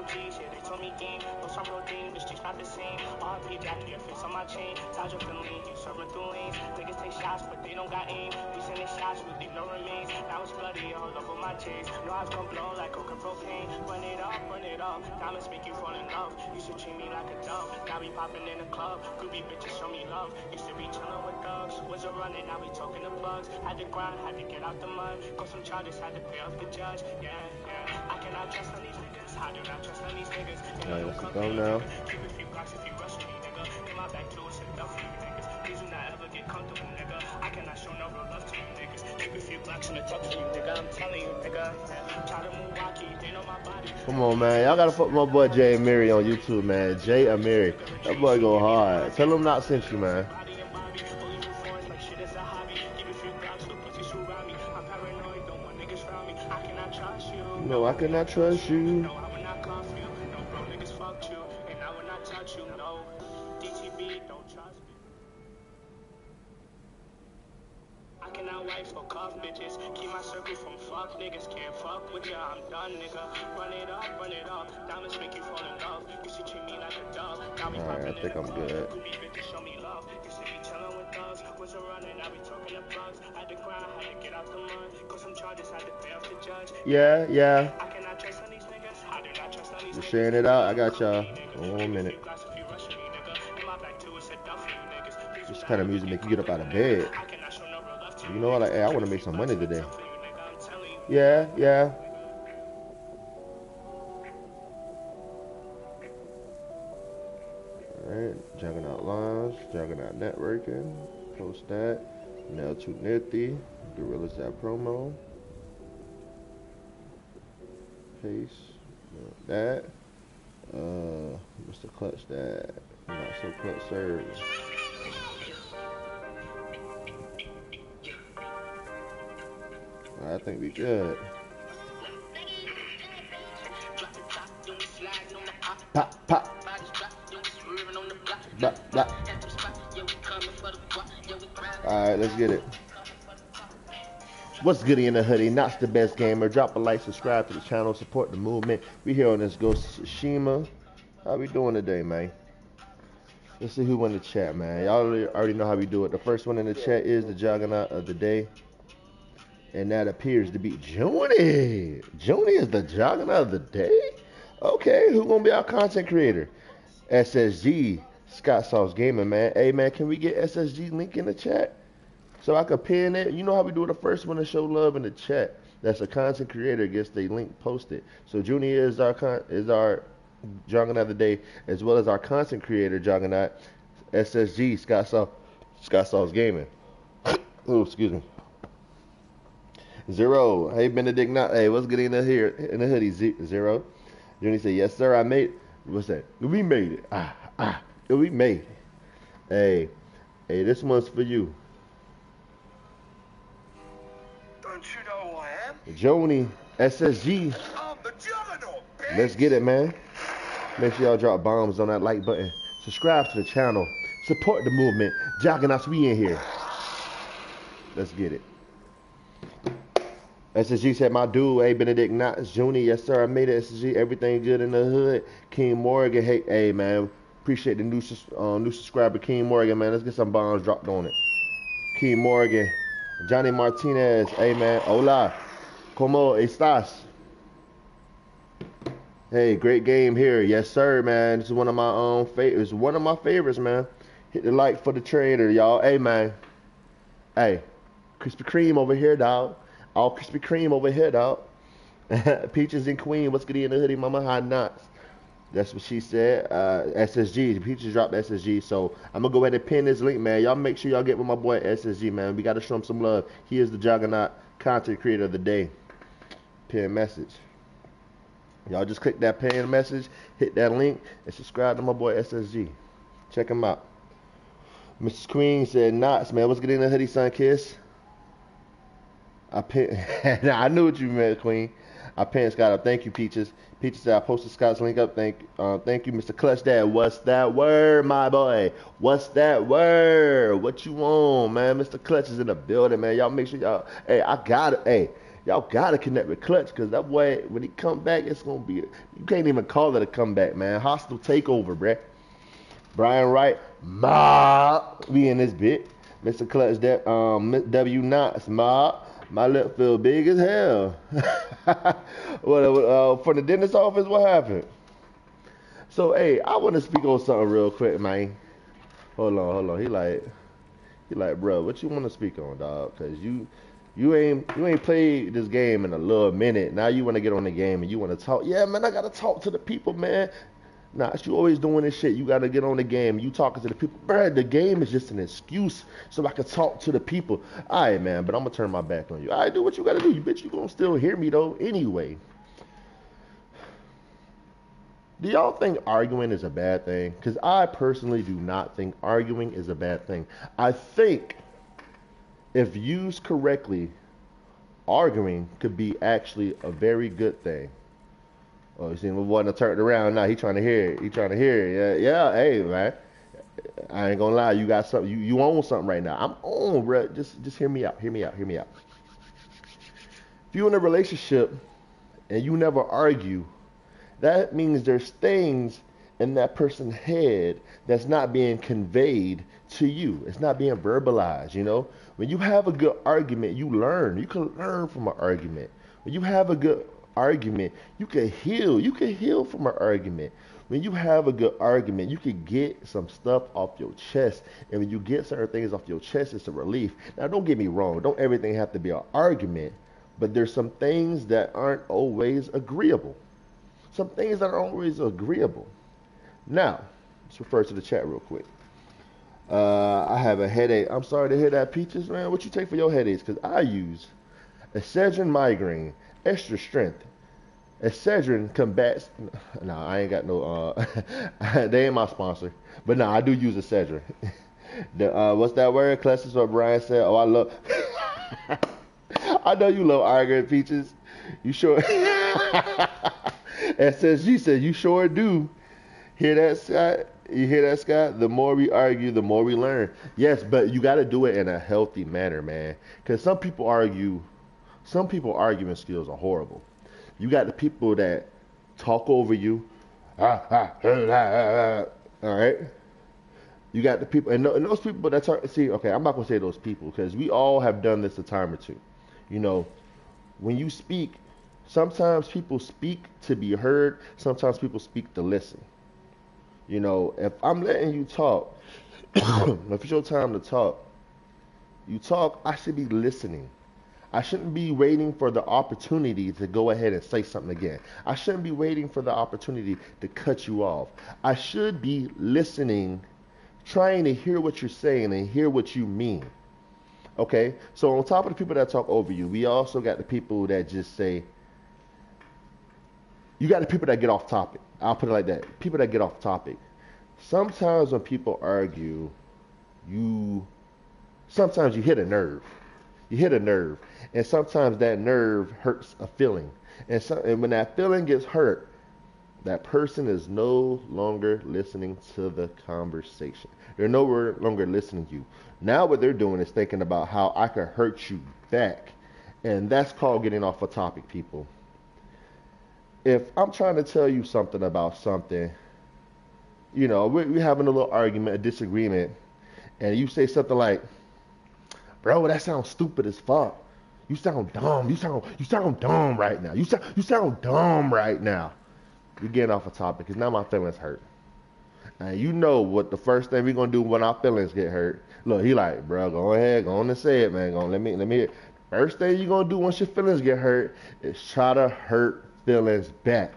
OGs, yeah, they told me game. No some routine, the streets not the same. RP Jackie, your face on my chain. Taj up the lean, you serving through lanes. Niggas take shots, but they don't got aim. We sending shots, we leave no remains. Now it's bloody all over my chest. No, I gon' blow like coca propane. Run it up, run it up. Diamonds make you fall in love. Used to treat me like a dove. Now we popping in the club. Groovy bitches show me love. Used to be chillin' with thugs. Was a running, now we talking to bugs. Had to grind, had to get out the mud. Got some charges, had to pay off the judge. Yeah, yeah. I cannot trust Alright, I let's go now. you you. I cannot no you you, you. Come on, man. Y'all gotta fuck my boy Jay Amiri on YouTube, man. Jay Amiri. That boy go hard. Tell him not sent you, man. Body and Bobby, trust for Keep my circle from fuck niggas. Can't fuck with ya, I'm done, nigga. Run it up, run it up. Diamonds make you fall in love. Used to treat me like a dove. Now we Alright, I think I'm good. Groovy bitches show me love. Used to be chillin' with thugs. Was a running, now we talking to bugs. Had to grind, had to get out the mud. Got some charges, had to pay off the judge. Yeah, yeah. I cannot trust on these niggas. I do not trust on these Just niggas. sharing it out. I got y'all. One minute. This kind of music make you get up out of bed. You know what? Like, hey, I want to make some money today. Yeah, yeah. Alright, Juggernaut Lounge, Juggernaut Networking, post that. Now to Nifty, Gorillas that promo. Paste that. Uh, Mr. Clutch that. Not so clutch serves. I think we good. Pop, pop. Blah, blah. Alright, let's get it. What's goody in the hoodie? Knots the best gamer. Drop a like, subscribe to the channel, support the movement. We here on this Ghost of Tsushima. How we doing today, man? Let's see who won the chat, man. Y'all already know how we do it. The first one in the chat is the Juggernaut of the day. And that appears to be Joni. Joni is the Juggernaut of the day? Okay, who gonna be our content creator? SSG, Scott Sauce Gaming, man. Hey, man, can we get SSG link in the chat? So I could pin it. You know how we do it. the first one to show love in the chat. That's a content creator gets the link posted. So Juni is our con- is our Juggernaut of the day, as well as our content creator Juggernaut, SSG Scott Sauce Scott Sauce Gaming. oh, excuse me. Zero. Hey Benedict not hey, what's getting in the here in the hoodie? Zero. Juni said, Yes, sir, I made what's that? We made it. Ah ah we made it. Hey, hey, this one's for you. Don't you know who I am? Joni, SSG. I'm the Juggernaut, bitch! Let's get it, man. Make sure y'all drop bombs on that like button. Subscribe to the channel. Support the movement. Jogging we in here. Let's get it. SSG said, my dude, A. Benedict Knox Jr. Yes, sir, I made it. SSG, everything good in the hood. King Morgan, hey, hey, man. Appreciate the new, uh, new subscriber, King Morgan, man. Let's get some bombs dropped on it. King Morgan. Johnny Martinez, hey, man. Hola. Como estás? Hey, great game here. Yes, sir, man. This is one of my own favorites. One of my favorites, man. Hit the like for the trader, y'all. Hey, man. Hey, Krispy Kreme over here, dog. All Krispy Kreme over here, dog. Peaches and Queen, what's good in the hoodie, mama? Hot nuts. That's what she said. Uh, SSG. Peaches dropped SSG. So I'm gonna go ahead and pin this link, man. Y'all make sure y'all get with my boy SSG, man. We gotta show him some love. He is the Juggernaut content creator of the day. Pin message. Y'all just click that pin message, hit that link, and subscribe to my boy SSG. Check him out. Mrs. Queen said, Knots, man. What's good in the hoodie, sun kiss? I I knew what you meant, Queen. I pinned Scott up. Thank you, Peaches. Peaches I posted Scott's link up. Thank, uh, thank you, Mr. Clutch Dad. What's that word, my boy? What's that word? What you want, man? Mr. Clutch is in the building, man. Y'all make sure y'all. Hey, I got it. Hey, y'all gotta connect with Clutch because that boy, when he come back, it's gonna be. You can't even call it a comeback, man. Hostile takeover, bruh. Brian Wright, mob. We in this bit. Mr. Clutch, that um, W Knots, mob. My lip feel big as hell. what uh, for the dentist office? What happened? So hey, I want to speak on something real quick, man. Hold on, hold on. He like, he like, bro, what you want to speak on, dog? Cause you, you ain't, you ain't played this game in a little minute. Now you want to get on the game and you want to talk. Yeah, man, I gotta talk to the people, man. Nah, you always doing this shit. You gotta get on the game. You talking to the people. Bruh, the game is just an excuse so I can talk to the people. Alright, man, but I'm gonna turn my back on you. Alright, do what you gotta do. You bitch, you gonna still hear me though anyway. Do y'all think arguing is a bad thing? Because I personally do not think arguing is a bad thing. I think if used correctly, arguing could be actually a very good thing. Oh, you see my boy to turn around now. He trying to hear it. He trying to hear it. Yeah, yeah. Hey, man. I ain't gonna lie. You got something. You you own something right now. I'm on, bro. Just just hear me out. Hear me out. Hear me out. If you in a relationship and you never argue, that means there's things in that person's head that's not being conveyed to you. It's not being verbalized. You know, when you have a good argument, you learn. You can learn from an argument. When you have a good argument, you can heal. You can heal from an argument. When you have a good argument, you can get some stuff off your chest. And when you get certain things off your chest, it's a relief. Now, don't get me wrong. Don't everything have to be an argument. But there's some things that aren't always agreeable. Some things that aren't always agreeable. Now, let's refer to the chat real quick. Uh, I have a headache. I'm sorry to hear that, Peaches, man. What you take for your headaches? Because I use Excedrin migraine, extra strength, Excedrin combats. No, I ain't got no. Uh, they ain't my sponsor, but no, I do use Excedrin. the uh, what's that word? Classes what Brian said. Oh, I love. I know you love arguing peaches. You sure? she said you sure do. Hear that, Scott? You hear that, Scott? The more we argue, the more we learn. Yes, but you got to do it in a healthy manner, man. Because some people argue. Some people argument skills are horrible you got the people that talk over you. All right. You got the people, and, and those people that talk. See, okay, I'm not gonna say those people because we all have done this a time or two. You know, when you speak, sometimes people speak to be heard. Sometimes people speak to listen. You know, if I'm letting you talk, if it's your time to talk, you talk. I should be listening. I shouldn't be waiting for the opportunity to go ahead and say something again. I shouldn't be waiting for the opportunity to cut you off. I should be listening, trying to hear what you're saying and hear what you mean. Okay? So, on top of the people that talk over you, we also got the people that just say, you got the people that get off topic. I'll put it like that. People that get off topic. Sometimes when people argue, you sometimes you hit a nerve. You hit a nerve. And sometimes that nerve hurts a feeling. And, so, and when that feeling gets hurt, that person is no longer listening to the conversation. They're no longer listening to you. Now what they're doing is thinking about how I could hurt you back. And that's called getting off a topic, people. If I'm trying to tell you something about something, you know, we're, we're having a little argument, a disagreement, and you say something like, bro, that sounds stupid as fuck. You sound dumb. You sound you sound dumb right now. You sound you sound dumb right now. We're getting off a topic because now my feelings hurt. And you know what the first thing we're gonna do when our feelings get hurt. Look, he like, bro, go ahead, go on and say it, man. Go on, let me let me hear. First thing you're gonna do once your feelings get hurt is try to hurt feelings back.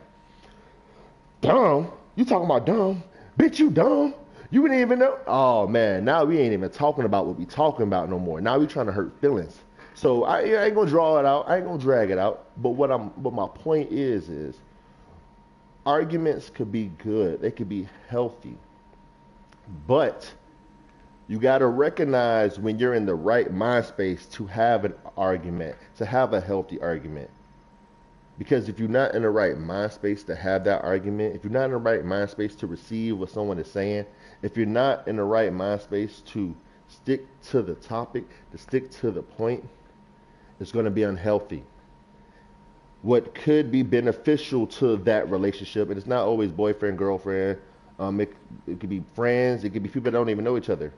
Dumb? You talking about dumb? Bitch, you dumb? You didn't even know? Oh man, now we ain't even talking about what we talking about no more. Now we trying to hurt feelings. So I, I, ain't gonna draw it out. I ain't gonna drag it out. But what I'm, but my point is, is arguments could be good. They could be healthy, but you got to recognize when you're in the right mind space to have an argument, to have a healthy argument. Because if you're not in the right mind space to have that argument, if you're not in the right mind space to receive what someone is saying, if you're not in the right mind space to stick to the topic, to stick to the point, it's going to be unhealthy. What could be beneficial to that relationship, and it's not always boyfriend, girlfriend, um, it, it could be friends, it could be people that don't even know each other.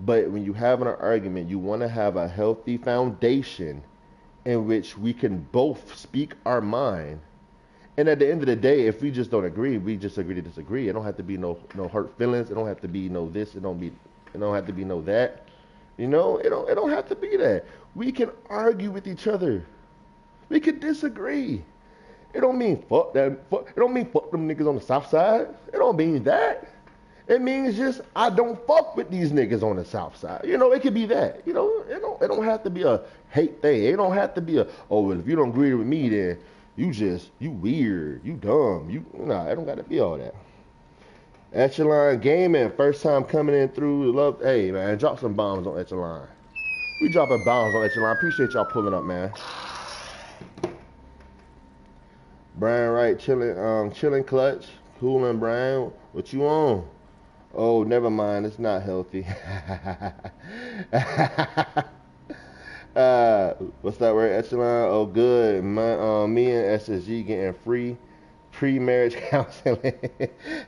But when you have an argument, you want to have a healthy foundation in which we can both speak our mind. And at the end of the day, if we just don't agree, we just agree to disagree. It don't have to be no no hurt feelings. It don't have to be no this. It don't be. It don't have to be no that. You know, it don't. It don't have to be that. We can argue with each other. We can disagree. It don't mean fuck that. Fuck, it don't mean fuck them niggas on the south side. It don't mean that. It means just I don't fuck with these niggas on the south side. You know, it could be that. You know, it don't it don't have to be a hate thing. It don't have to be a oh well if you don't agree with me then you just you weird, you dumb, you nah, it don't gotta be all that. Echelon Gaming, first time coming in through love hey man, drop some bombs on Echelon. We dropping bombs on Echelon. Appreciate y'all pulling up, man. Brian Wright chilling um chilling clutch. Cooling Brian. What you on? Oh, never mind. It's not healthy. uh, what's that word? Echelon. Oh, good. My, uh, me and SSG getting free pre-marriage counseling.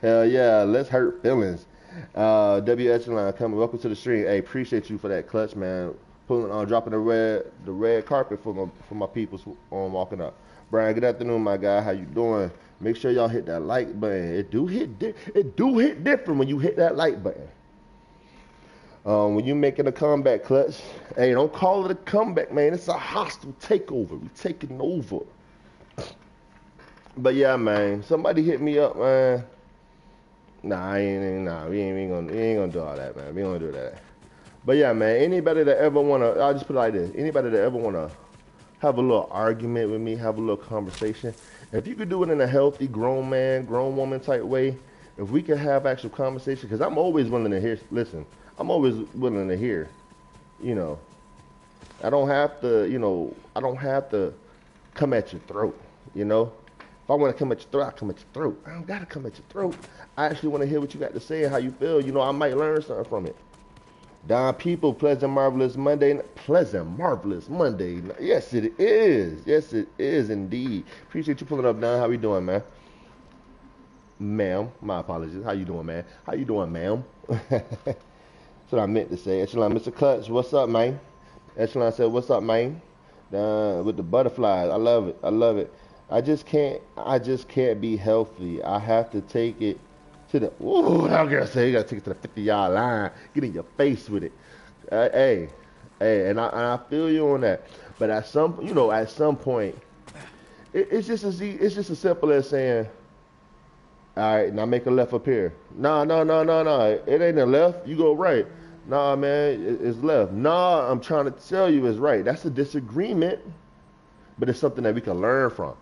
Hell yeah. Let's hurt feelings. Uh, W Echelon coming. Welcome to the stream. Hey, appreciate you for that clutch, man. Pulling on, uh, dropping the red, the red carpet for my for my people on walking up. Brian, good afternoon, my guy. How you doing? Make sure y'all hit that like button. It do hit di- it do hit different when you hit that like button. Um, when you're making a comeback clutch, hey, don't call it a comeback, man. It's a hostile takeover. We taking over. But yeah, man, somebody hit me up, man. Nah, I ain't, nah, we ain't, we ain't gonna, we ain't gonna do all that, man. We ain't gonna do that. But yeah, man, anybody that ever wanna, I'll just put it like this: anybody that ever wanna have a little argument with me, have a little conversation. If you could do it in a healthy, grown man, grown woman type way, if we could have actual conversation, because I'm always willing to hear, listen, I'm always willing to hear, you know. I don't have to, you know, I don't have to come at your throat, you know. If I want to come at your throat, I come at your throat. I don't gotta come at your throat. I actually want to hear what you got to say and how you feel. You know, I might learn something from it. Don People, pleasant, marvelous Monday. Pleasant, marvelous Monday. Yes, it is. Yes, it is indeed. Appreciate you pulling up, Don. How we doing, man? Ma'am, my apologies. How you doing, man? How you doing, ma'am? That's what I meant to say. Echelon, Mr. Clutch, what's up, man? Echelon said, what's up, man? Uh, with the butterflies. I love it. I love it. I just can't. I just can't be healthy. I have to take it to the. Ooh, that girl said you gotta take it to the 50 yard line. Get in your face with it. Uh, hey, hey, and I, and I feel you on that. But at some, you know, at some point, it, it's just as it's just as simple as saying, all right, now make a left up here. Nah, no, no, no, no. It ain't a left. You go right. Nah, man, it's left. Nah, I'm trying to tell you it's right. That's a disagreement, but it's something that we can learn from.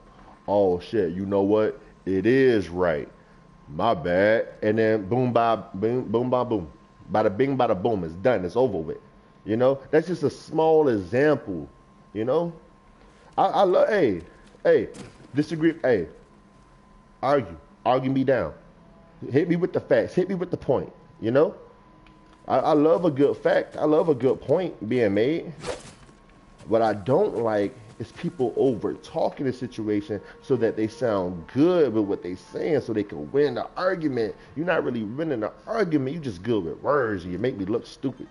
Oh shit, you know what? It is right my bad. And then boom, ba, boom, boom, ba, boom. Bada bing, bada boom. It's done. It's over with. You know, that's just a small example. You know, I, I love. Hey, hey, disagree. Hey, argue, argue me down. Hit me with the facts. Hit me with the point. You know, I, I love a good fact. I love a good point being made. What I don't like is people over talking the situation so that they sound good with what they're saying so they can win the argument. You're not really winning the argument, you just good with words and you make me look stupid.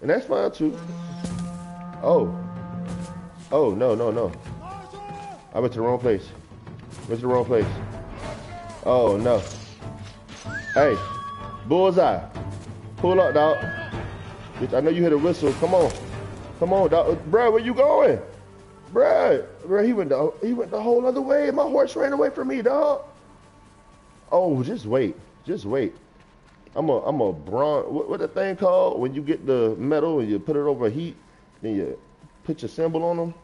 And that's fine too. Oh. Oh, no, no, no. I went to the wrong place. Went to the wrong place. Oh, no. Hey, bullseye. Pull up, dog. Bitch, I know you hit a whistle. Come on. Come on, dog. Uh, Bro, where you going? Bruh, bruh, he went the he went the whole other way. My horse ran away from me, dog. Oh, just wait, just wait. I'm a I'm a bronze. What what the thing called when you get the metal and you put it over heat, then you put your symbol on them.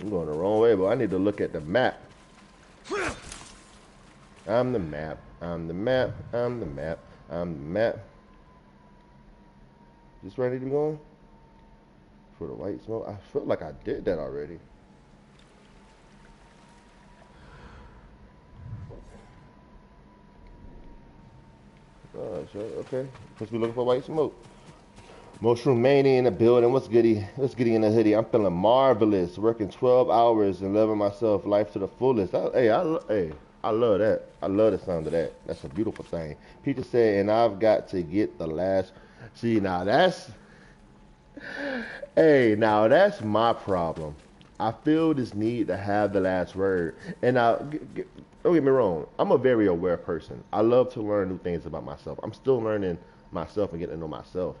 I'm going the wrong way, but I need to look at the map. I'm the map. I'm the map. I'm the map. I'm the map. Just ready to be going? For the white smoke, I feel like I did that already. Oh, sure. Okay. Supposed to be looking for white smoke. Mushroom Mania in the building. What's goody? What's goody in the hoodie? I'm feeling marvelous. Working 12 hours and loving myself life to the fullest. I, hey, I, hey, I love that. I love the sound of that. That's a beautiful thing. Peter said, and I've got to get the last. See, now that's. Hey, now that's my problem. I feel this need to have the last word. And g- don't get me wrong. I'm a very aware person. I love to learn new things about myself. I'm still learning myself and getting to know myself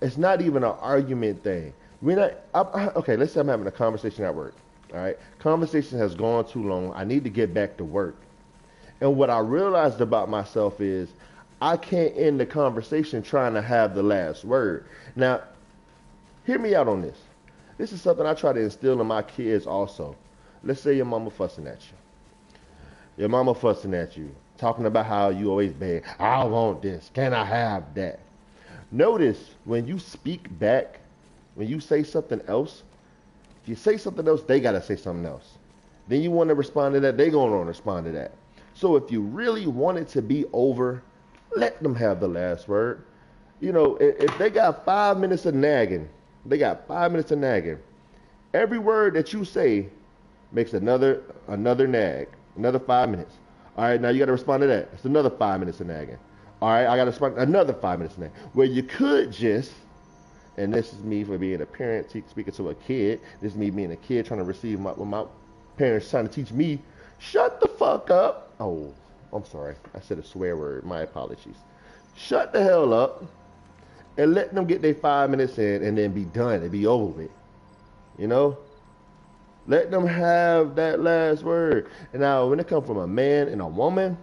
it's not even an argument thing. We're not I, I- okay. Let's say I'm having a conversation at work. All right, conversation has gone too long. I need to get back to work. And what I realized about myself is I can't end the conversation trying to have the last word. Now, hear me out on this. This is something I try to instill in my kids also. Let's say your mama fussing at you. Your mama fussing at you, talking about how you always beg, I want this. Can I have that? Notice when you speak back, when you say something else, if you say something else, they gotta say something else. Then you want to respond to that, they gonna respond to that. So if you really want it to be over, let them have the last word. You know, if, if they got five minutes of nagging, they got five minutes of nagging. Every word that you say makes another another nag, another five minutes. All right, now you got to respond to that. It's another five minutes of nagging. All right, I got to respond another five minutes of nagging. Where you could just, and this is me for being a parent speaking to a kid. This is me being a kid trying to receive my my parents trying to teach me. Shut the fuck up. Oh, I'm sorry. I said a swear word. My apologies. Shut the hell up and let them get their five minutes in and then be done and be over with. You know? Let them have that last word. And now, when it comes from a man and a woman,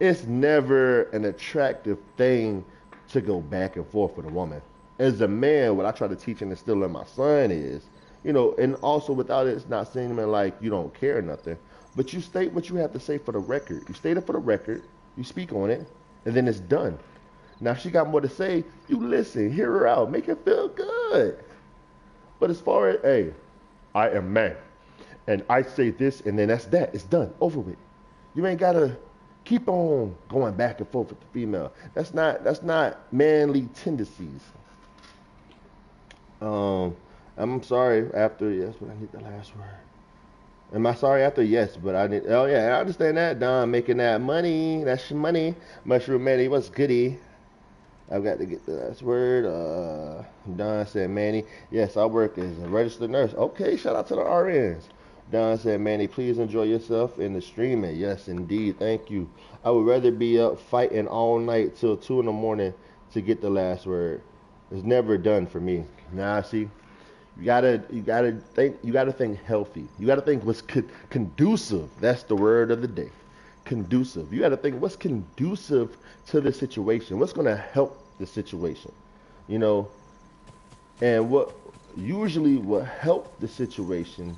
it's never an attractive thing to go back and forth with a woman. As a man, what I try to teach and instill in my son is, you know, and also without it, it's not seeming like you don't care nothing, but you state what you have to say for the record. You state it for the record, you speak on it, and then it's done. Now, if she got more to say, you listen, hear her out, make her feel good. But as far as, hey, I am man, and I say this, and then that's that. It's done, over with. You ain't gotta keep on going back and forth with the female. That's not that's not manly tendencies. Um, I'm sorry after yes, but I need the last word. Am I sorry after yes, but I need. Oh yeah, I understand that. Don making that money. That's your money. Mushroom Manny, what's goody? I've got to get the last word. Uh, Don said, Manny, yes, I work as a registered nurse. Okay, shout out to the RNs. Don said, Manny, please enjoy yourself in the streaming. Yes, indeed. Thank you. I would rather be up fighting all night till 2 in the morning to get the last word. It's never done for me. Now, see, you gotta, you gotta think, you gotta think healthy. You gotta think what's con- conducive. That's the word of the day. Conducive. You gotta think what's conducive to the situation. What's gonna help the situation. You know, and what usually will help the situation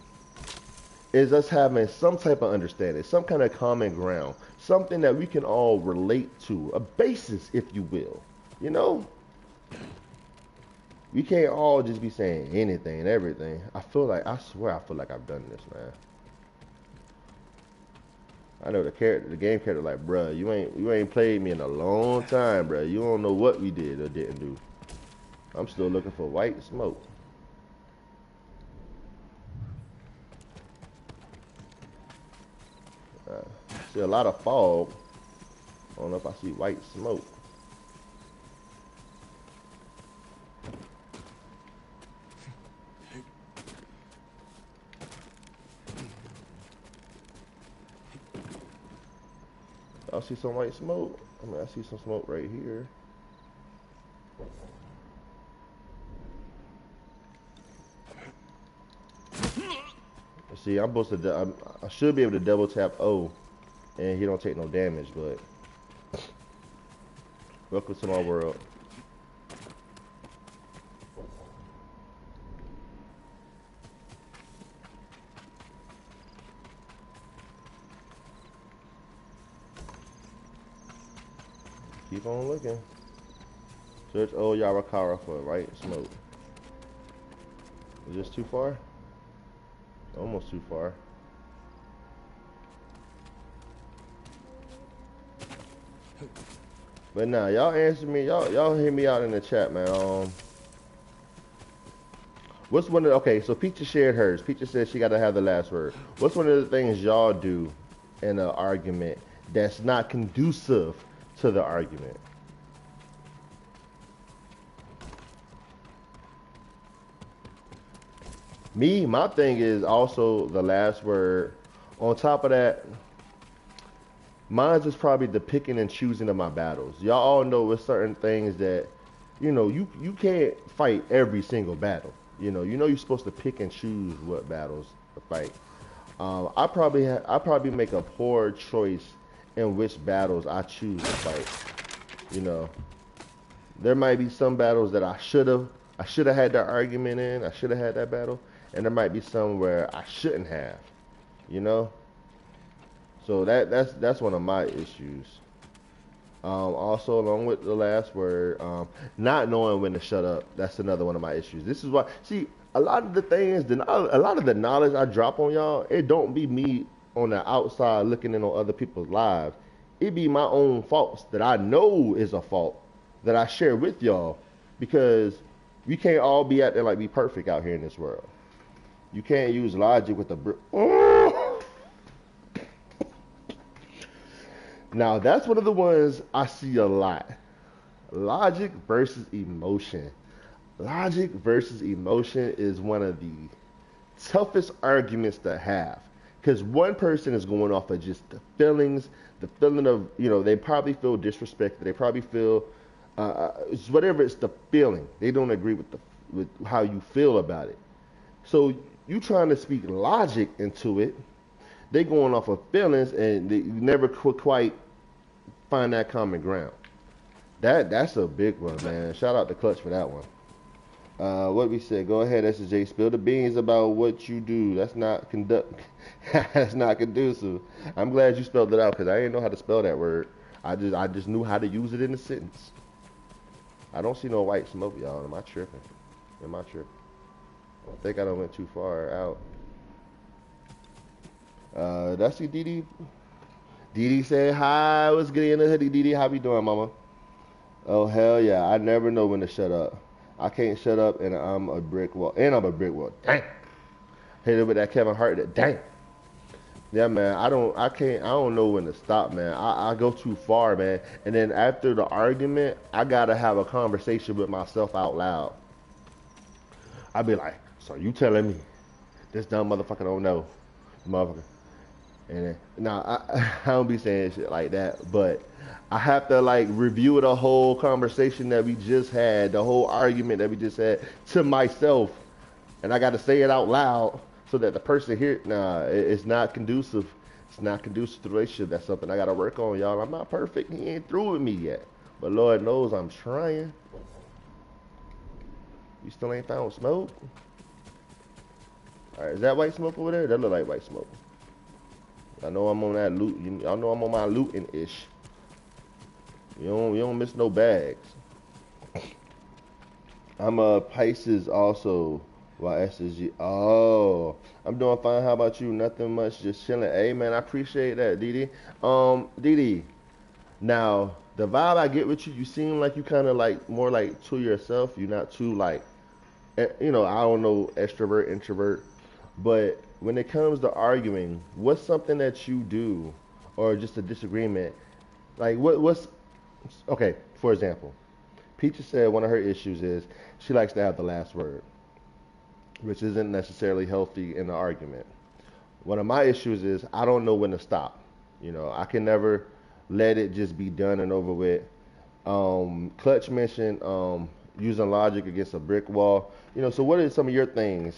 is us having some type of understanding, some kind of common ground, something that we can all relate to, a basis, if you will. You know, we can't all just be saying anything everything. I feel like I swear I feel like I've done this, man. I know the character, the game character, like, bruh, you ain't you ain't played me in a long time, bruh. You don't know what we did or didn't do. I'm still looking for white smoke. See a lot of fog. I don't know if I see white smoke. I see some white smoke. I mean, I see some smoke right here. See, I'm supposed to. I'm, I should be able to double tap O, and he don't take no damage. But welcome to my world. Keep on looking. Search old Yarikawa for right smoke. Is this too far? Almost too far. But nah, y'all answer me. Y'all y'all hear me out in the chat, man. Um, what's one of the, okay? So Peaches shared hers. Peaches said she got to have the last word. What's one of the things y'all do in an argument that's not conducive to the argument? Me, my thing is also the last word. On top of that, mine's is probably the picking and choosing of my battles. Y'all all know with certain things that, you know, you you can't fight every single battle. You know, you know you're supposed to pick and choose what battles to fight. Um, I probably ha- I probably make a poor choice in which battles I choose to fight. You know, there might be some battles that I should have I should have had that argument in. I should have had that battle and there might be some where I shouldn't have, you know. So that that's that's one of my issues. Um, also, along with the last word, um, not knowing when to shut up. That's another one of my issues. This is why. See, a lot of the things, the a lot of the knowledge I drop on y'all, it don't be me on the outside looking in on other people's lives. It be my own faults that I know is a fault that I share with y'all because we can't all be out there like be perfect out here in this world. You can't use logic with the. Br- Now that's one of the ones I see a lot. Logic versus emotion. Logic versus emotion is one of the toughest arguments to have because one person is going off of just the feelings, the feeling of you know they probably feel disrespected, they probably feel uh, uh it's whatever it's the feeling. They don't agree with the with how you feel about it. So you're trying to speak logic into it. They going off of feelings, and they, never quite find that common ground. That that's a big one, man. Shout out to Clutch for that one. Uh, what we said? Go ahead, SJ. Spill the beans about what you do. That's not conduct. that's not conducive. I'm glad you spelled it out because I didn't know how to spell that word. I just I just knew how to use it in a sentence. I don't see no white smoke, y'all. Am I tripping? Am I tripping? I think I don't went too far out. Uh, that's you, Didi. Didi said, hi, what's good in the hoodie, Didi? How you doing, mama? Oh, hell yeah. I never know when to shut up. I can't shut up, and I'm a brick wall. And I'm a brick wall. Dang. Hit it with that Kevin Hart. That, dang. Yeah, man. I don't. I can't. I don't know when to stop, man. I, I go too far, man. And then after the argument, I gotta have a conversation with myself out loud. I'd be like, so you telling me this dumb motherfucker don't know, motherfucker? And now I, I don't be saying shit like that, but I have to like review the whole conversation that we just had, the whole argument that we just had to myself, and I got to say it out loud so that the person here, nah, it's not conducive. It's not conducive to the relationship. That's something I got to work on, y'all. I'm not perfect. He ain't through with me yet, but Lord knows I'm trying. You still ain't found smoke? Alright, is that white smoke over there? That look like white smoke. I know I'm on that loot. Y'all know I'm on my looting ish. You don't you don't miss no bags. I'm a Pisces also. Why SSG? Oh, I'm doing fine. How about you? Nothing much, just chilling. Hey man, I appreciate that, Didi. Um, Didi. Now the vibe I get with you, you seem like you kind of like more like to yourself. You're not too like, eh, you know, I don't know, extrovert, introvert. But when it comes to arguing, what's something that you do, or just a disagreement? Like what? What's okay? For example, Peaches said one of her issues is she likes to have the last word, which isn't necessarily healthy in the argument. One of my issues is I don't know when to stop. You know, I can never let it just be done and over with. Um, Clutch mentioned um, using logic against a brick wall. You know, so what are some of your things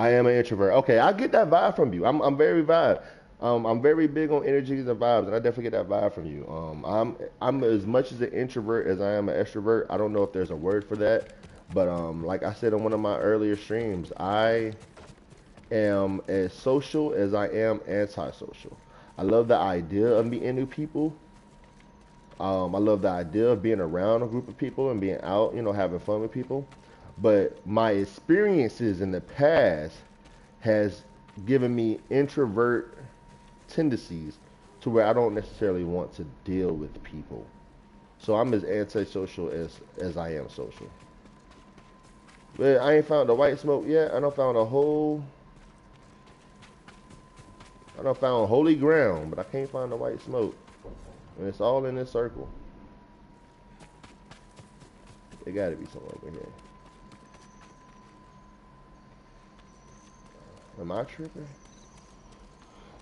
I am an introvert. Okay, I get that vibe from you. I'm, I'm very vibe. Um, I'm very big on energies and vibes, and I definitely get that vibe from you. Um, I'm I'm as much as an introvert as I am an extrovert. I don't know if there's a word for that, but um, like I said in one of my earlier streams, I am as social as I am antisocial. I love the idea of meeting new people. Um, I love the idea of being around a group of people and being out, you know, having fun with people. But my experiences in the past has given me introvert tendencies to where I don't necessarily want to deal with people. So I'm as antisocial as as I am social. But I ain't found the white smoke yet. I don't found a whole. I don't found holy ground, but I can't find the white smoke. And it's all in this circle. It gotta be somewhere over here. Am I tripping?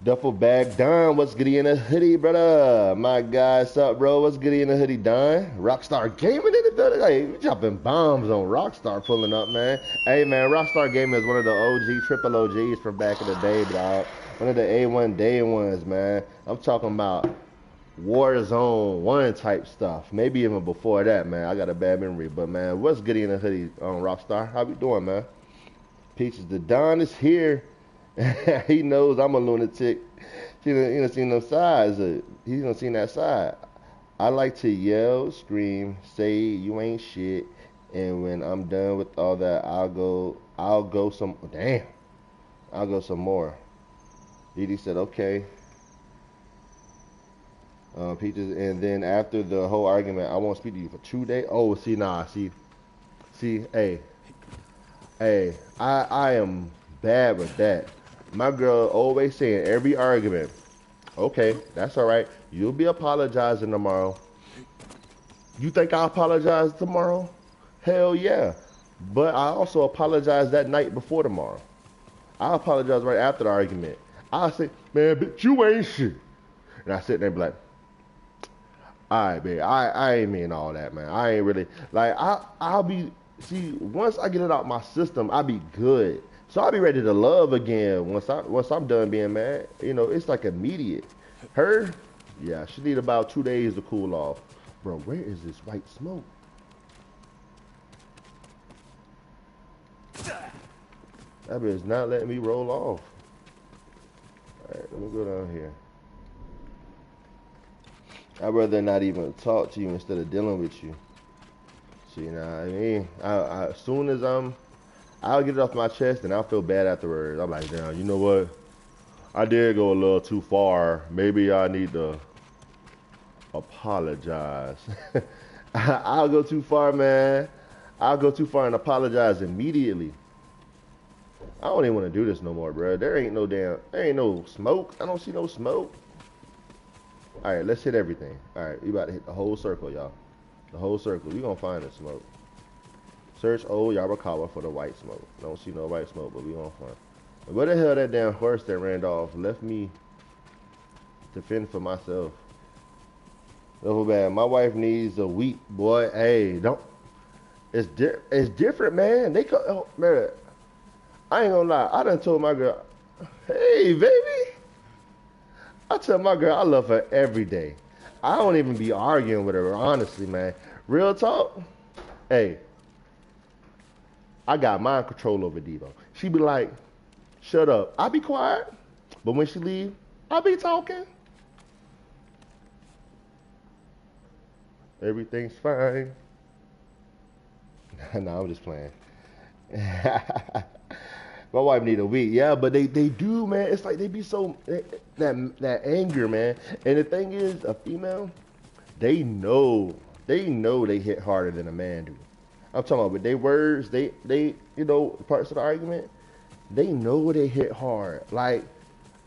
Duffel bag Don, what's good in a hoodie, brother? My guy, what's up, bro? What's good in a hoodie, Don? Rockstar Gaming in the building. Hey, we dropping bombs on Rockstar pulling up, man. Hey, man, Rockstar Gaming is one of the OG, triple OGs from back in the day, dog. One of the A1 day ones, man. I'm talking about Warzone 1 type stuff. Maybe even before that, man. I got a bad memory. But, man, what's good in a hoodie on Rockstar? How we doing, man? Peaches, the Don is here. he knows I'm a lunatic. He done, he done seen them sides. He's done seen that side. I like to yell, scream, say you ain't shit, and when I'm done with all that, I'll go. I'll go some. Damn. I'll go some more. Didi said, okay. Uh, Peaches, and then after the whole argument, I won't speak to you for two days. Oh, see, nah, see, see, hey, hey, I I am bad with that. My girl always saying every argument, okay, that's all right. You'll be apologizing tomorrow. You think I apologize tomorrow? Hell yeah. But I also apologize that night before tomorrow. I apologize right after the argument. I say, man, bitch, you ain't shit. And I sit there and be like, all right, babe, I, I ain't mean all that, man. I ain't really, like, I, I'll be, see, once I get it out my system, I'll be good. So I'll be ready to love again once I once I'm done being mad. You know, it's like immediate. Her, yeah, she need about two days to cool off. Bro, where is this white smoke? That bitch not letting me roll off. Alright, let me go down here. I'd rather not even talk to you instead of dealing with you. See, now I mean, I, I, as soon as I'm I'll get it off my chest and I'll feel bad afterwards. I'm like, damn, you know what? I did go a little too far. Maybe I need to apologize. I'll go too far, man. I'll go too far and apologize immediately. I don't even want to do this no more, bro. There ain't no damn, there ain't no smoke. I don't see no smoke. All right, let's hit everything. All right, we about to hit the whole circle, y'all. The whole circle. We gonna find the smoke. Search old Yarikawa for the white smoke. Don't see no white smoke, but we gonna find. And where the hell that damn horse that ran off left me to fend for myself? Double bad. My wife needs a wheat boy. Hey, don't. It's di- it's different, man. They co- oh, man. I ain't gonna lie. I done told my girl, hey, baby. I tell my girl I love her every day. I don't even be arguing with her, honestly, man. Real talk. Hey, I got mind control over Devo. She be like, shut up. I be quiet. But when she leave, I be talking. Everything's fine. no, I'm just playing. My wife need a week, yeah, but they, they do, man. It's like they be so that that anger, man. And the thing is, a female, they know they know they hit harder than a man do. I'm talking about with their words, they they you know parts of the argument, they know they hit hard. Like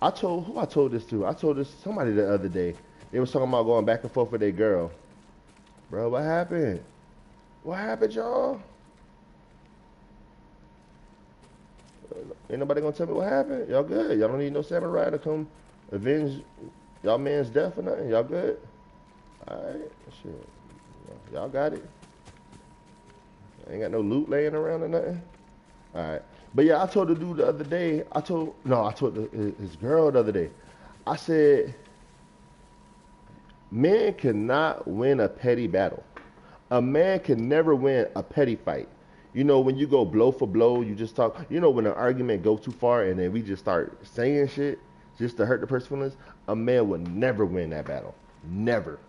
I told who I told this to. I told this somebody the other day. They was talking about going back and forth with their girl. Bro, what happened? What happened, y'all? Ain't nobody gonna tell me what happened. Y'all good? Y'all don't need no samurai to come avenge y'all man's death or nothing. Y'all good? All right, shit. Y'all got it. Ain't got no loot laying around or nothing. All right, but yeah, I told the dude the other day. I told no, I told the, his girl the other day. I said, men cannot win a petty battle. A man can never win a petty fight. You know, when you go blow for blow, you just talk. You know, when an argument go too far and then we just start saying shit just to hurt the person's feelings, a man will never win that battle. Never.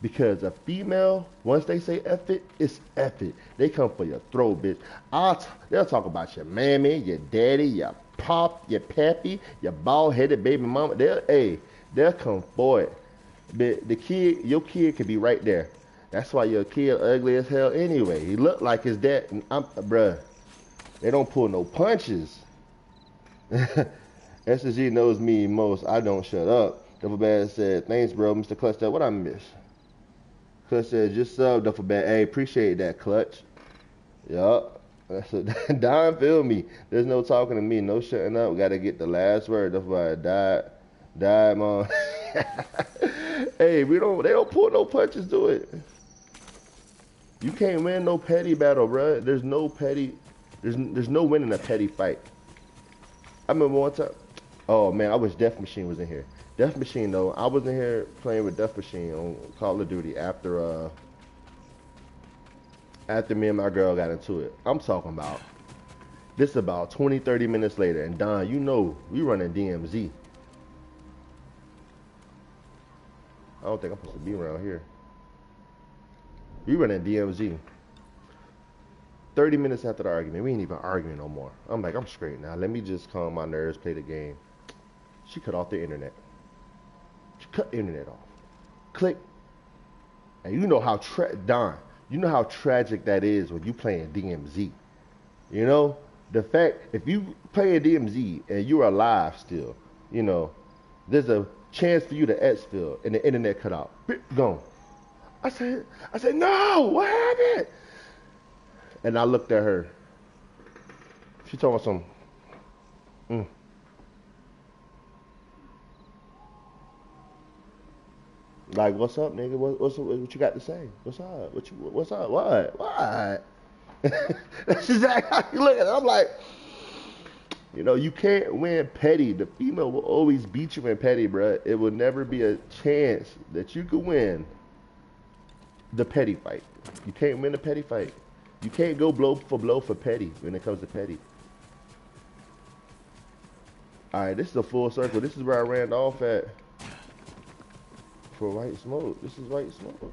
Because a female, once they say F it, it's F it. They come for your throat, bitch. I'll t- they'll talk about your mammy, your daddy, your pop, your pappy, your bald headed baby mama. They'll, hey, they'll come for it. But the kid, your kid could be right there. That's why your kid ugly as hell anyway. He look like his dad. I'm, bruh, they don't pull no punches. SSG knows me most. I don't shut up. Double Bad said, thanks, bro. Mr. Clutch, that what I miss? Clutch said, just sub, Duffel Bad. Hey, appreciate that, Clutch. Yup. That's a, Don feel me. There's no talking to me. No shutting up. We got to get the last word. Duffel Bad died. Died, mom. hey, we don't, they don't pull no punches, do it. You can't win no petty battle, bro. There's no petty, there's, there's no winning a petty fight. I remember one time, oh man, I wish Death Machine was in here. Death Machine though, I was in here playing with Death Machine on Call of Duty after uh after me and my girl got into it. I'm talking about this about 20, 30 minutes later, and Don, you know we running DMZ. I don't think I'm supposed to be around here. We running DMZ. 30 minutes after the argument, we ain't even arguing no more. I'm like, I'm straight now. Let me just calm my nerves, play the game. She cut off the internet. She cut the internet off. Click. And you know how tra- Don, you know how tragic that is when you playing DMZ. You know, the fact if you play a DMZ and you're alive still, you know, there's a chance for you to exfil and the internet cut out. Gone. I said, I said, no, what happened? And I looked at her. She told me something. Mm. Like, what's up, nigga? What, what's what you got to say? What's up? What you? What's up? What? What? That's exactly how you look at it. I'm like, you know, you can't win petty. The female will always beat you in petty, bro. It will never be a chance that you could win the petty fight. You can't win the petty fight. You can't go blow for blow for petty when it comes to petty. All right, this is a full circle. This is where I ran off at for white smoke. This is white smoke.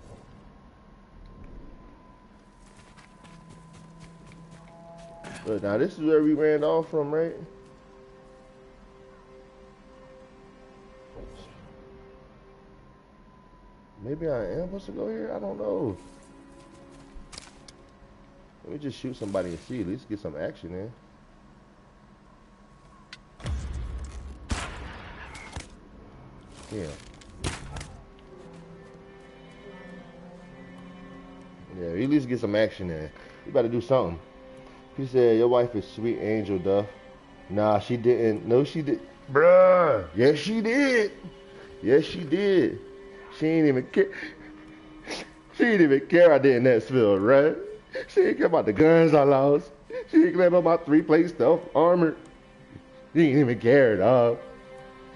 But now this is where we ran off from, right? Maybe I am supposed to go here? I don't know. Let me just shoot somebody and see. At least get some action in. Yeah. Yeah, at least get some action in. You better do something. He said, your wife is sweet angel, Duff. Nah, she didn't. No, she did. Bruh. Yes, she did. Yes, she did. She ain't even care. She didn't even care I did in field, right? She didn't care about the guns I lost. She didn't care about my three-plate stuff armor. She didn't even care, dog.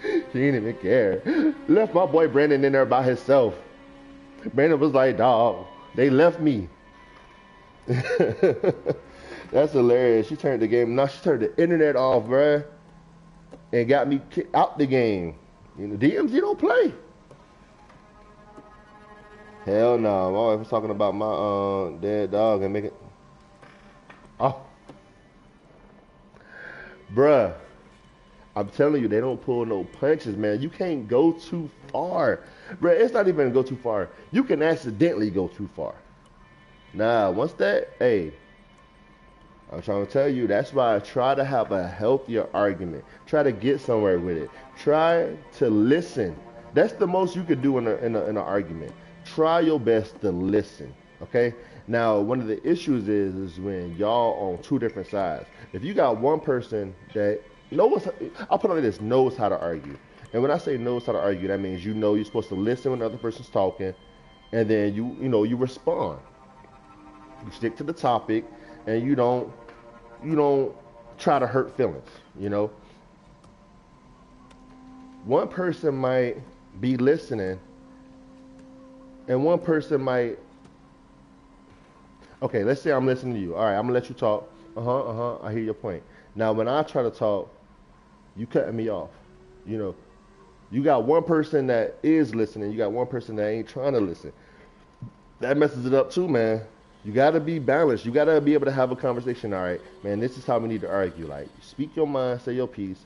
She didn't even care. Left my boy Brandon in there by himself. Brandon was like, dog, they left me. That's hilarious. She turned the game. Now she turned the internet off, bruh. And got me out the game. You know, DMZ don't play. Hell no. My wife was talking about my uh, dead dog and making. Oh. Bruh. I'm telling you, they don't pull no punches, man. You can't go too far. Bruh, it's not even go too far. You can accidentally go too far. Nah, once that, hey, I'm trying to tell you, that's why I try to have a healthier argument. Try to get somewhere with it. Try to listen. That's the most you could do in, a, in, a, in an argument. Try your best to listen. Okay. Now, one of the issues is is when y'all on two different sides. If you got one person that knows, I'll put like this, knows how to argue. And when I say knows how to argue, that means you know you're supposed to listen when the other person's talking, and then you you know you respond. You stick to the topic, and you don't you don't try to hurt feelings. You know, one person might be listening, and one person might. Okay, let's say I'm listening to you. All right, I'm gonna let you talk. Uh huh. Uh huh. I hear your point. Now, when I try to talk, you cutting me off. You know, you got one person that is listening. You got one person that ain't trying to listen. that messes it up too, man. You gotta be balanced. You gotta be able to have a conversation. All right, man. This is how we need to argue. Like, speak your mind, say your piece.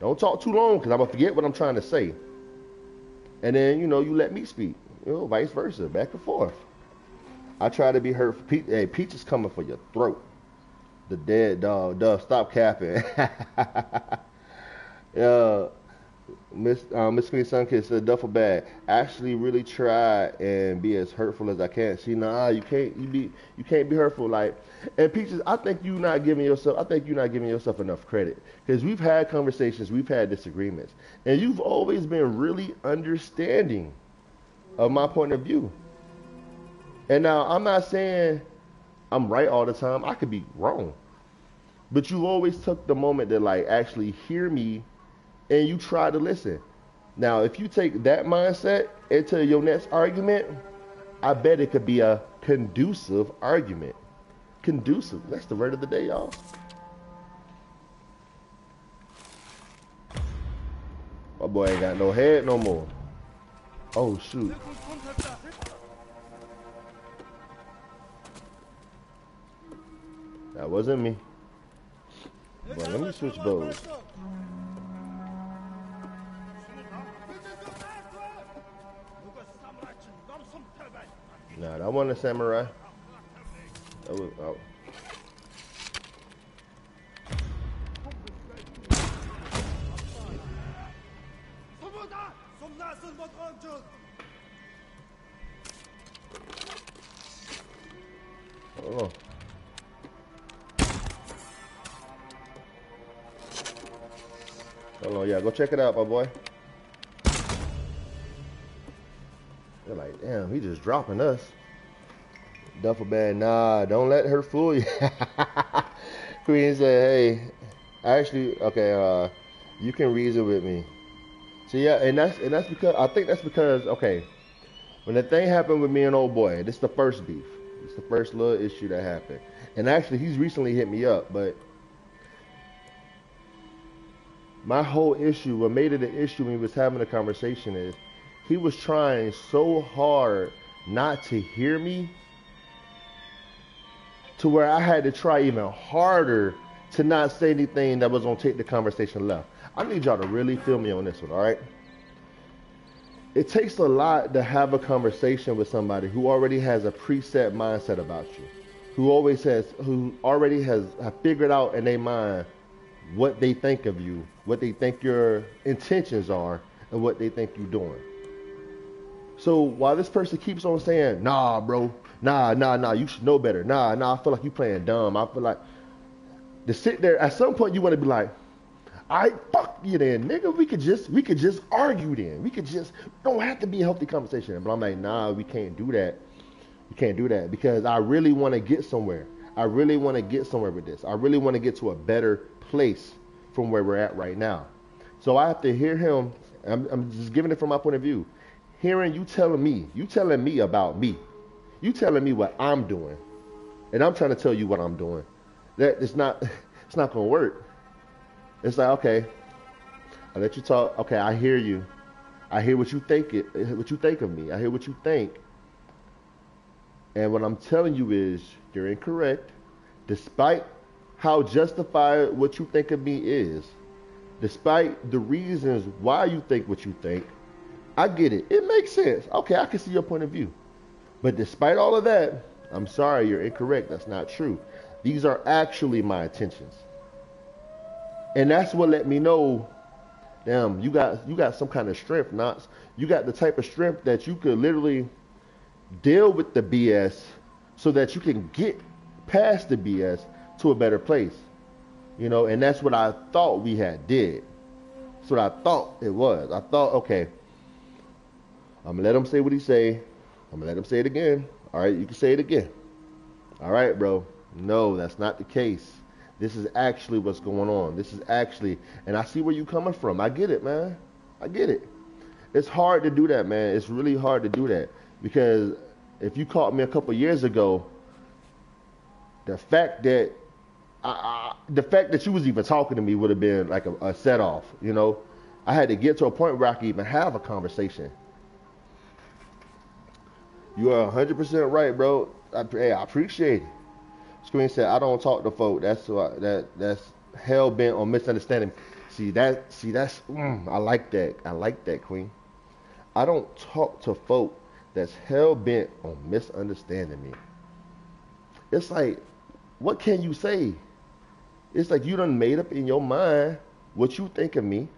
Don't talk too long, cause I'm gonna forget what I'm trying to say. And then you know you let me speak. You know, vice versa, back and forth. I try to be heard. Pe- hey, Peach is coming for your throat. The dead dog. Duh, stop capping. yeah. Miss uh, Miss Queen Sunkid said duffel bag. Actually, really try and be as hurtful as I can. See, nah, you can't. You be you can't be hurtful. Like, and Peaches, I think you not giving yourself. I think you're not giving yourself enough credit because we've had conversations, we've had disagreements, and you've always been really understanding of my point of view. And now I'm not saying I'm right all the time. I could be wrong, but you always took the moment to like actually hear me and you try to listen. Now, if you take that mindset into your next argument, I bet it could be a conducive argument. Conducive. That's the word of the day, y'all. My boy ain't got no head no more. Oh, shoot. That wasn't me. But let me switch bows. Nah, that wasn't a samurai. That was oh. Hold Oh. Hold yeah, go check it out, my boy. They're like, damn, he just dropping us. Duffel bag, nah, don't let her fool you. Queen said, hey, actually, okay, uh, you can reason with me. So yeah, and that's and that's because I think that's because okay, when the thing happened with me and old boy, this is the first beef. It's the first little issue that happened. And actually, he's recently hit me up, but my whole issue, what made it an issue when we was having a conversation is he was trying so hard not to hear me to where I had to try even harder to not say anything that was going to take the conversation left. I need y'all to really feel me on this one, all right? It takes a lot to have a conversation with somebody who already has a preset mindset about you, who always has, who already has figured out in their mind what they think of you, what they think your intentions are, and what they think you're doing. So while this person keeps on saying, nah, bro, nah, nah, nah, you should know better. Nah, nah, I feel like you're playing dumb. I feel like to sit there, at some point you want to be like, I fuck you then, nigga. We could just we could just argue then. We could just don't have to be a healthy conversation. But I'm like, nah, we can't do that. We can't do that because I really want to get somewhere. I really want to get somewhere with this. I really want to get to a better place from where we're at right now. So I have to hear him. I'm, I'm just giving it from my point of view hearing you telling me, you telling me about me, you telling me what I'm doing, and I'm trying to tell you what I'm doing. That it's not, it's not gonna work. It's like okay, I let you talk. Okay, I hear you. I hear what you think it, what you think of me. I hear what you think. And what I'm telling you is you're incorrect, despite how justified what you think of me is, despite the reasons why you think what you think, I get it. It makes sense. Okay, I can see your point of view. But despite all of that, I'm sorry, you're incorrect. That's not true. These are actually my intentions. And that's what let me know, damn, you got you got some kind of strength, Knots. You got the type of strength that you could literally deal with the BS so that you can get past the BS to a better place. You know, and that's what I thought we had did. That's what I thought it was. I thought, okay, I'm gonna let him say what he say. I'm gonna let him say it again. All right, you can say it again. All right, bro. No, that's not the case. This is actually what's going on. This is actually, and I see where you're coming from. I get it, man. I get it. It's hard to do that, man. It's really hard to do that because if you caught me a couple years ago, the fact that I, I, the fact that you was even talking to me would have been like a, a set off. You know, I had to get to a point where I could even have a conversation You are 100% right, bro. I, hey, I appreciate it. Screen said, I don't talk to folk. That's that that's hell bent on misunderstanding. Me. See that? See that's. Mm, I like that. I like that, Queen. I don't talk to folk that's hell bent on misunderstanding me. It's like, what can you say? It's like you done made up in your mind what you think of me.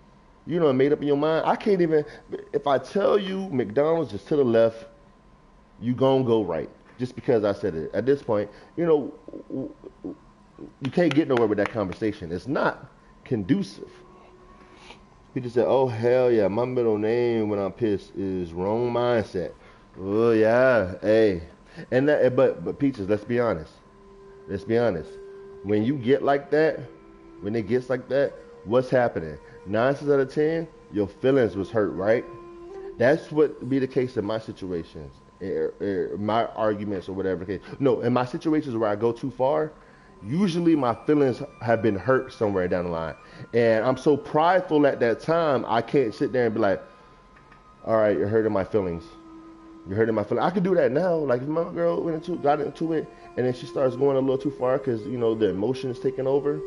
You done made up in your mind. I can't even. If I tell you McDonald's is to the left, you gonna go right just because I said it. At this point, you know, you can't get nowhere with that conversation. It's not conducive. He just said, "Oh hell yeah, my middle name when I'm pissed is wrong mindset." Oh yeah, hey, and that, but but peaches. Let's be honest. Let's be honest. When you get like that, when it gets like that, what's happening? Nine out of ten, your feelings was hurt, right? That's what be the case in my situations, er, er, my arguments or whatever. No, in my situations where I go too far, usually my feelings have been hurt somewhere down the line. And I'm so prideful at that time, I can't sit there and be like, all right, you're hurting my feelings. You're hurting my feelings. I could do that now. Like if my girl went into, got into it, and then she starts going a little too far because, you know, the emotion is taking over,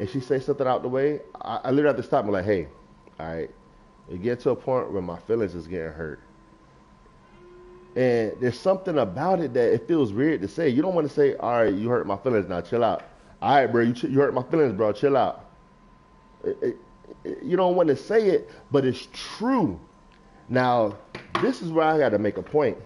and she says something out the way, I, I literally have to stop and like, hey, all right, it get to a point where my feelings is getting hurt. And there's something about it that it feels weird to say. You don't want to say, all right, you hurt my feelings, now chill out. All right, bro, you, you hurt my feelings, bro, chill out. It, it, you don't want to say it, but it's true. Now, this is where I got to make a point.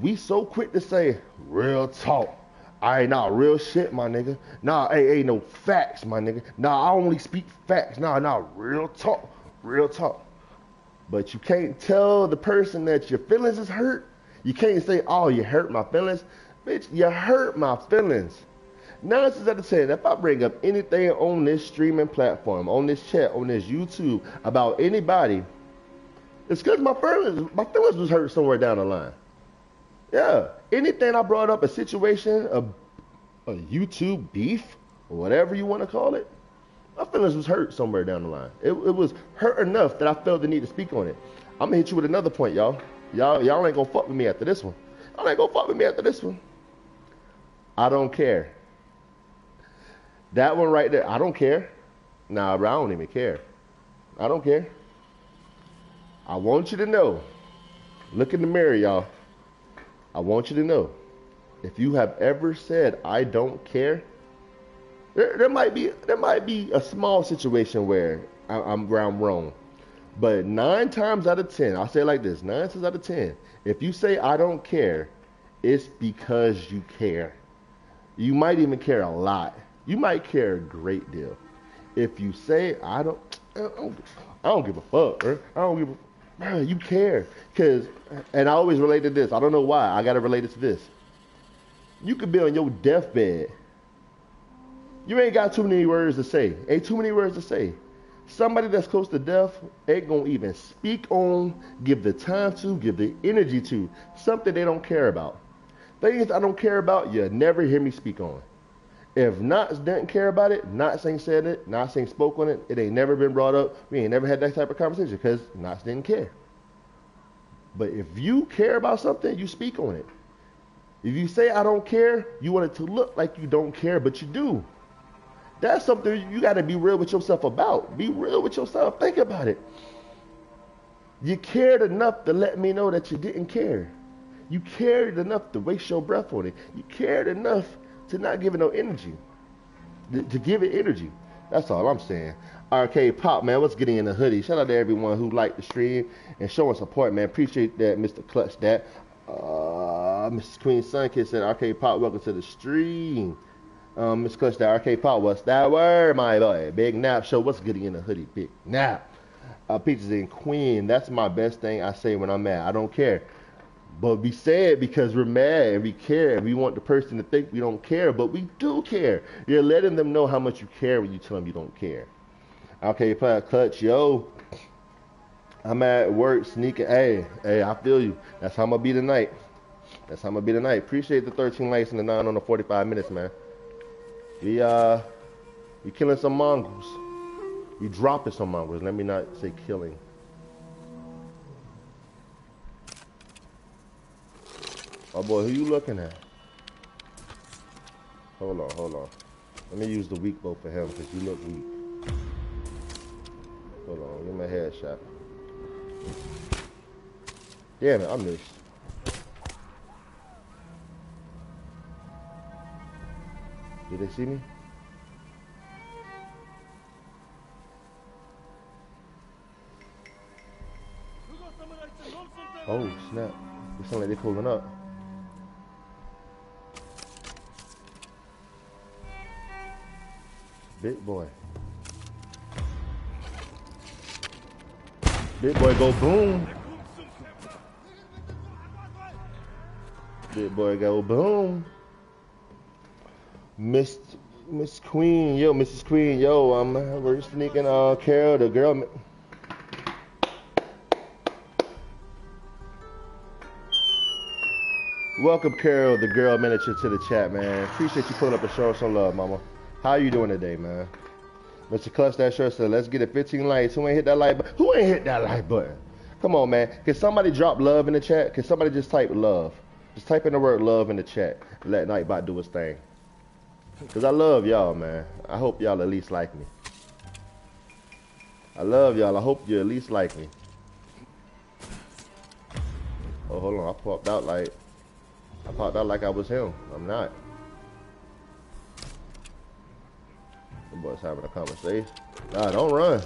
We so quick to say, real talk. All right, nah, real shit, my nigga. Nah, hey, ain't no facts, my nigga. Nah, I only speak facts. Nah, nah, real talk, real talk. But you can't tell the person that your feelings is hurt. You can't say, oh, you hurt my feelings. Bitch, you hurt my feelings. Nine times out of ten, if I bring up anything on this streaming platform, on this chat, on this YouTube about anybody, it's because my feelings, my feelings was hurt somewhere down the line. Yeah, anything I brought up, a situation, a, a YouTube beef, whatever you want to call it, my feelings was hurt somewhere down the line. It, it was hurt enough that I felt the need to speak on it. I'm gonna hit you with another point, y'all. Y'all, y'all ain't gonna fuck with me after this one. Y'all ain't gonna fuck with me after this one. I don't care. That one right there, I don't care. Nah, bro, I don't even care. I don't care. I want you to know. Look in the mirror, y'all. I want you to know. If you have ever said I don't care, there, there might be there might be a small situation where I, I'm where I'm wrong. But nine times out of ten, I'll say it like this: nine times out of ten, if you say I don't care, it's because you care. You might even care a lot. You might care a great deal. If you say I don't, I don't, I don't give a fuck, or I don't give a, man, you care, cause, and I always relate to this. I don't know why. I gotta relate it to this. You could be on your deathbed you ain't got too many words to say. Ain't too many words to say. Somebody that's close to death ain't gonna even speak on, give the time to, give the energy to something they don't care about. Things I don't care about, you never hear me speak on. If Knots didn't care about it, Knots ain't said it, Knots ain't spoke on it, it ain't never been brought up. We ain't never had that type of conversation because Knots didn't care. But if you care about something, you speak on it. If you say I don't care, you want it to look like you don't care, but you do. That's something you got to be real with yourself about. Be real with yourself. Think about it. You cared enough to let me know that you didn't care. You cared enough to waste your breath on it. You cared enough to not give it no energy. To, give it energy. That's all I'm saying. Arcade Pop, man, what's getting in the hoodie? Shout out to everyone who liked the stream and showing support, man. Appreciate that, Mr. Clutch. That, uh, Mrs. Queen Sunkid said, Arcade Pop, welcome to the stream. Um, Miss Clutch, the arcade pop, what's that word, my boy? Big Nap Show, what's getting in the hoodie? Big Nap. Uh, Peaches and Queen, that's my best thing I say when I'm mad. I don't care. But we say it because we're mad and we care we want the person to think we don't care, but we do care. You're letting them know how much you care when you tell them you don't care. Okay, clutch, yo. I'm at work sneaking. Hey, hey, I feel you. That's how I'm gonna be tonight. That's how I'm gonna be tonight. Appreciate the 13 likes and the 9 on the 45 minutes, man. We uh we killing some mongrels. We dropping some mongrels. Let me not say killing. Oh boy, who you looking at? Hold on, hold on. Let me use the weak bow for him because you look weak. Hold on, give a headshot. Damn it, I missed. Did they see me? Oh snap! It sound like they're pulling up. Big boy. Big boy go boom. Big boy go boom. Miss Miss Queen, yo, Mrs. Queen, yo, I'm we're sneaking uh Carol, the girl. Welcome Carol, the girl miniature, to the chat, man. Appreciate you pulling up and showing some love, mama. How you doing today, man? Mr. Clutch that shirt said, let's get it 15 likes. Who ain't hit that like button? Who ain't hit that like button? Come on, man. Can somebody drop love in the chat? Can somebody just type love? Just type in the word love in the chat. Let Nightbot do his thing. Because I love y'all, man. I hope y'all at least like me. I love y'all. I hope you at least like me. Oh, hold on. I popped out like... I popped out like I was him. I'm not. The boy's having a conversation. Nah, don't run.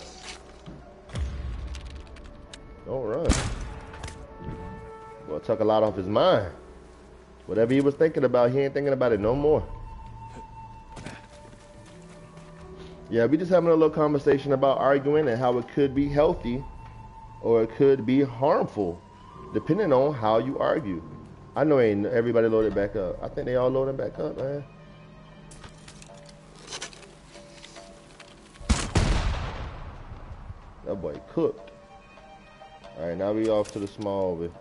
Don't run. Boy took a lot off his mind. Whatever he was thinking about, he ain't thinking about it no more. Yeah, we just having a little conversation about arguing and how it could be healthy or it could be harmful, depending on how you argue. I know ain't everybody loaded back up. I think they all loaded back up, man. That boy cooked. Alright, now we off to the small bit.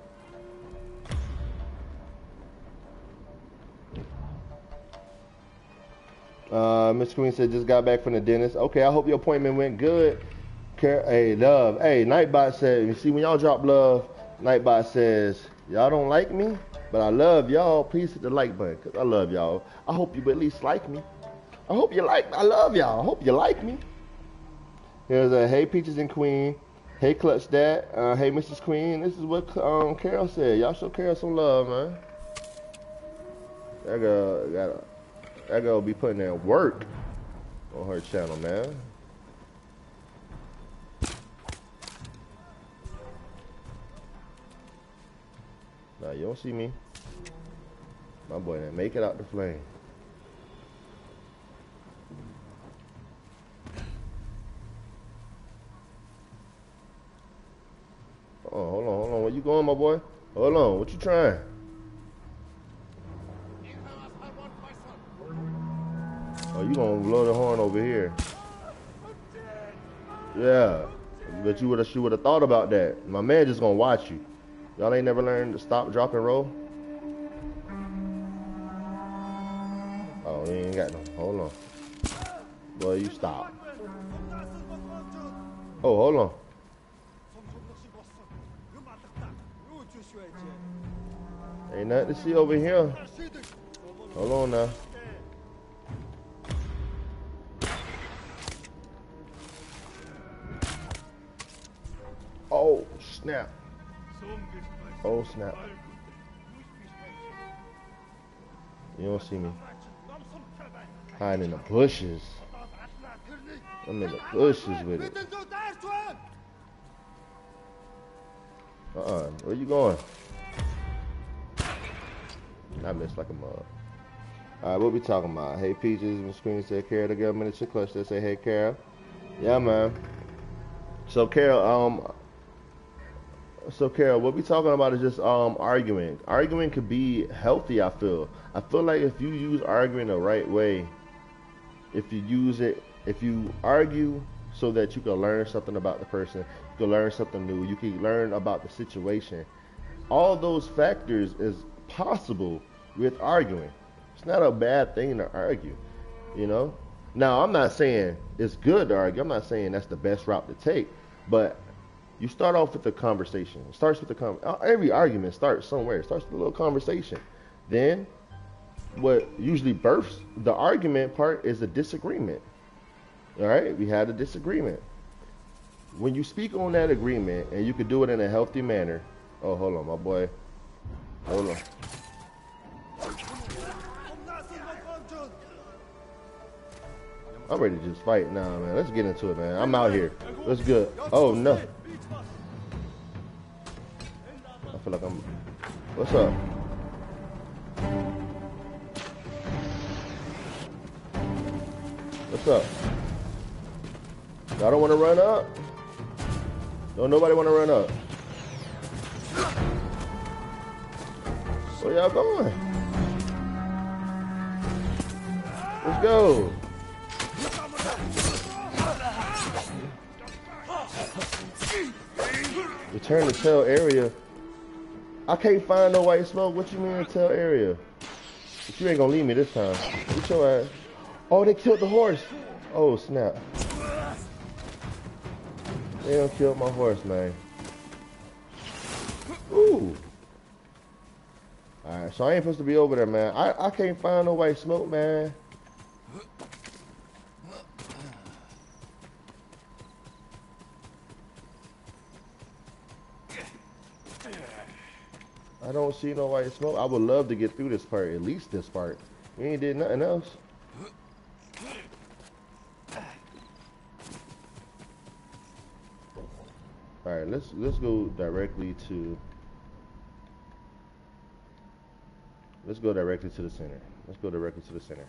Uh, Miss Queen said just got back from the dentist. Okay, I hope your appointment went good. Hey, love. Hey, Nightbot said, you see when y'all drop love, Nightbot says, y'all don't like me, but I love y'all. Please hit the like button, cause I love y'all. I hope you at least like me. I hope you like, I love y'all. I hope you like me. Here's a hey Peaches and Queen. Hey Clutch Dad. Uh, hey Mrs. Queen. This is what um, Carol said. Y'all show Carol some love, man. That girl got that girl be putting in work on her channel, man. Nah, you don't see me. My boy didn't make it out the flame. Oh, hold on, hold on. Where you going, my boy? Hold on. What you trying? Oh, you gonna blow the horn over here? Yeah, but you would have, you would have thought about that. My man just gonna watch you. Y'all ain't never learned to stop, drop, and roll. Oh, he ain't got no. Hold on. Boy, you stop. Oh, hold on. Ain't nothing to see over here. Hold on now. Snap. Oh, snap. You don't see me. Hiding in the bushes. I'm in the bushes with it. Uh-uh. Where you going? I missed like a mug. Alright, what we talking about? Hey Peaches, Miss Queen said Carol the girl miniature clutch they say hey Carol. Yeah man. So Carol, um so Carol, what we're talking about is just um arguing. Arguing could be healthy, I feel. I feel like if you use arguing the right way, if you use it if you argue so that you can learn something about the person, you can learn something new, you can learn about the situation. All those factors is possible with arguing. It's not a bad thing to argue, you know. Now, I'm not saying it's good to argue. I'm not saying that's the best route to take, but you start off with a conversation. It starts with a con- every argument starts somewhere. It starts with a little conversation. Then, what usually births the argument part is a disagreement. All right, we had a disagreement. When you speak on that agreement and you could do it in a healthy manner. Oh, hold on, my boy. Hold on. I'm ready to just fight now, man. Let's get into it, man. I'm out here. Let's good. Oh no. Feel like I'm. What's up? What's up? Y'all don't want to run up? Don't nobody want to run up? Where y'all going? Let's go. Return to tail area. I can't find no white smoke. What you mean tell area? But you ain't gonna leave me this time. Get your ass. Oh, they killed the horse. Oh, snap. They done killed my horse, man. Ooh. Alright, so I ain't supposed to be over there, man. I, I can't find no white smoke, man. I don't see no white smoke. I would love to get through this part, at least this part. We ain't did nothing else. All right, let's let's go directly to let's go directly to the center. Let's go directly to the center.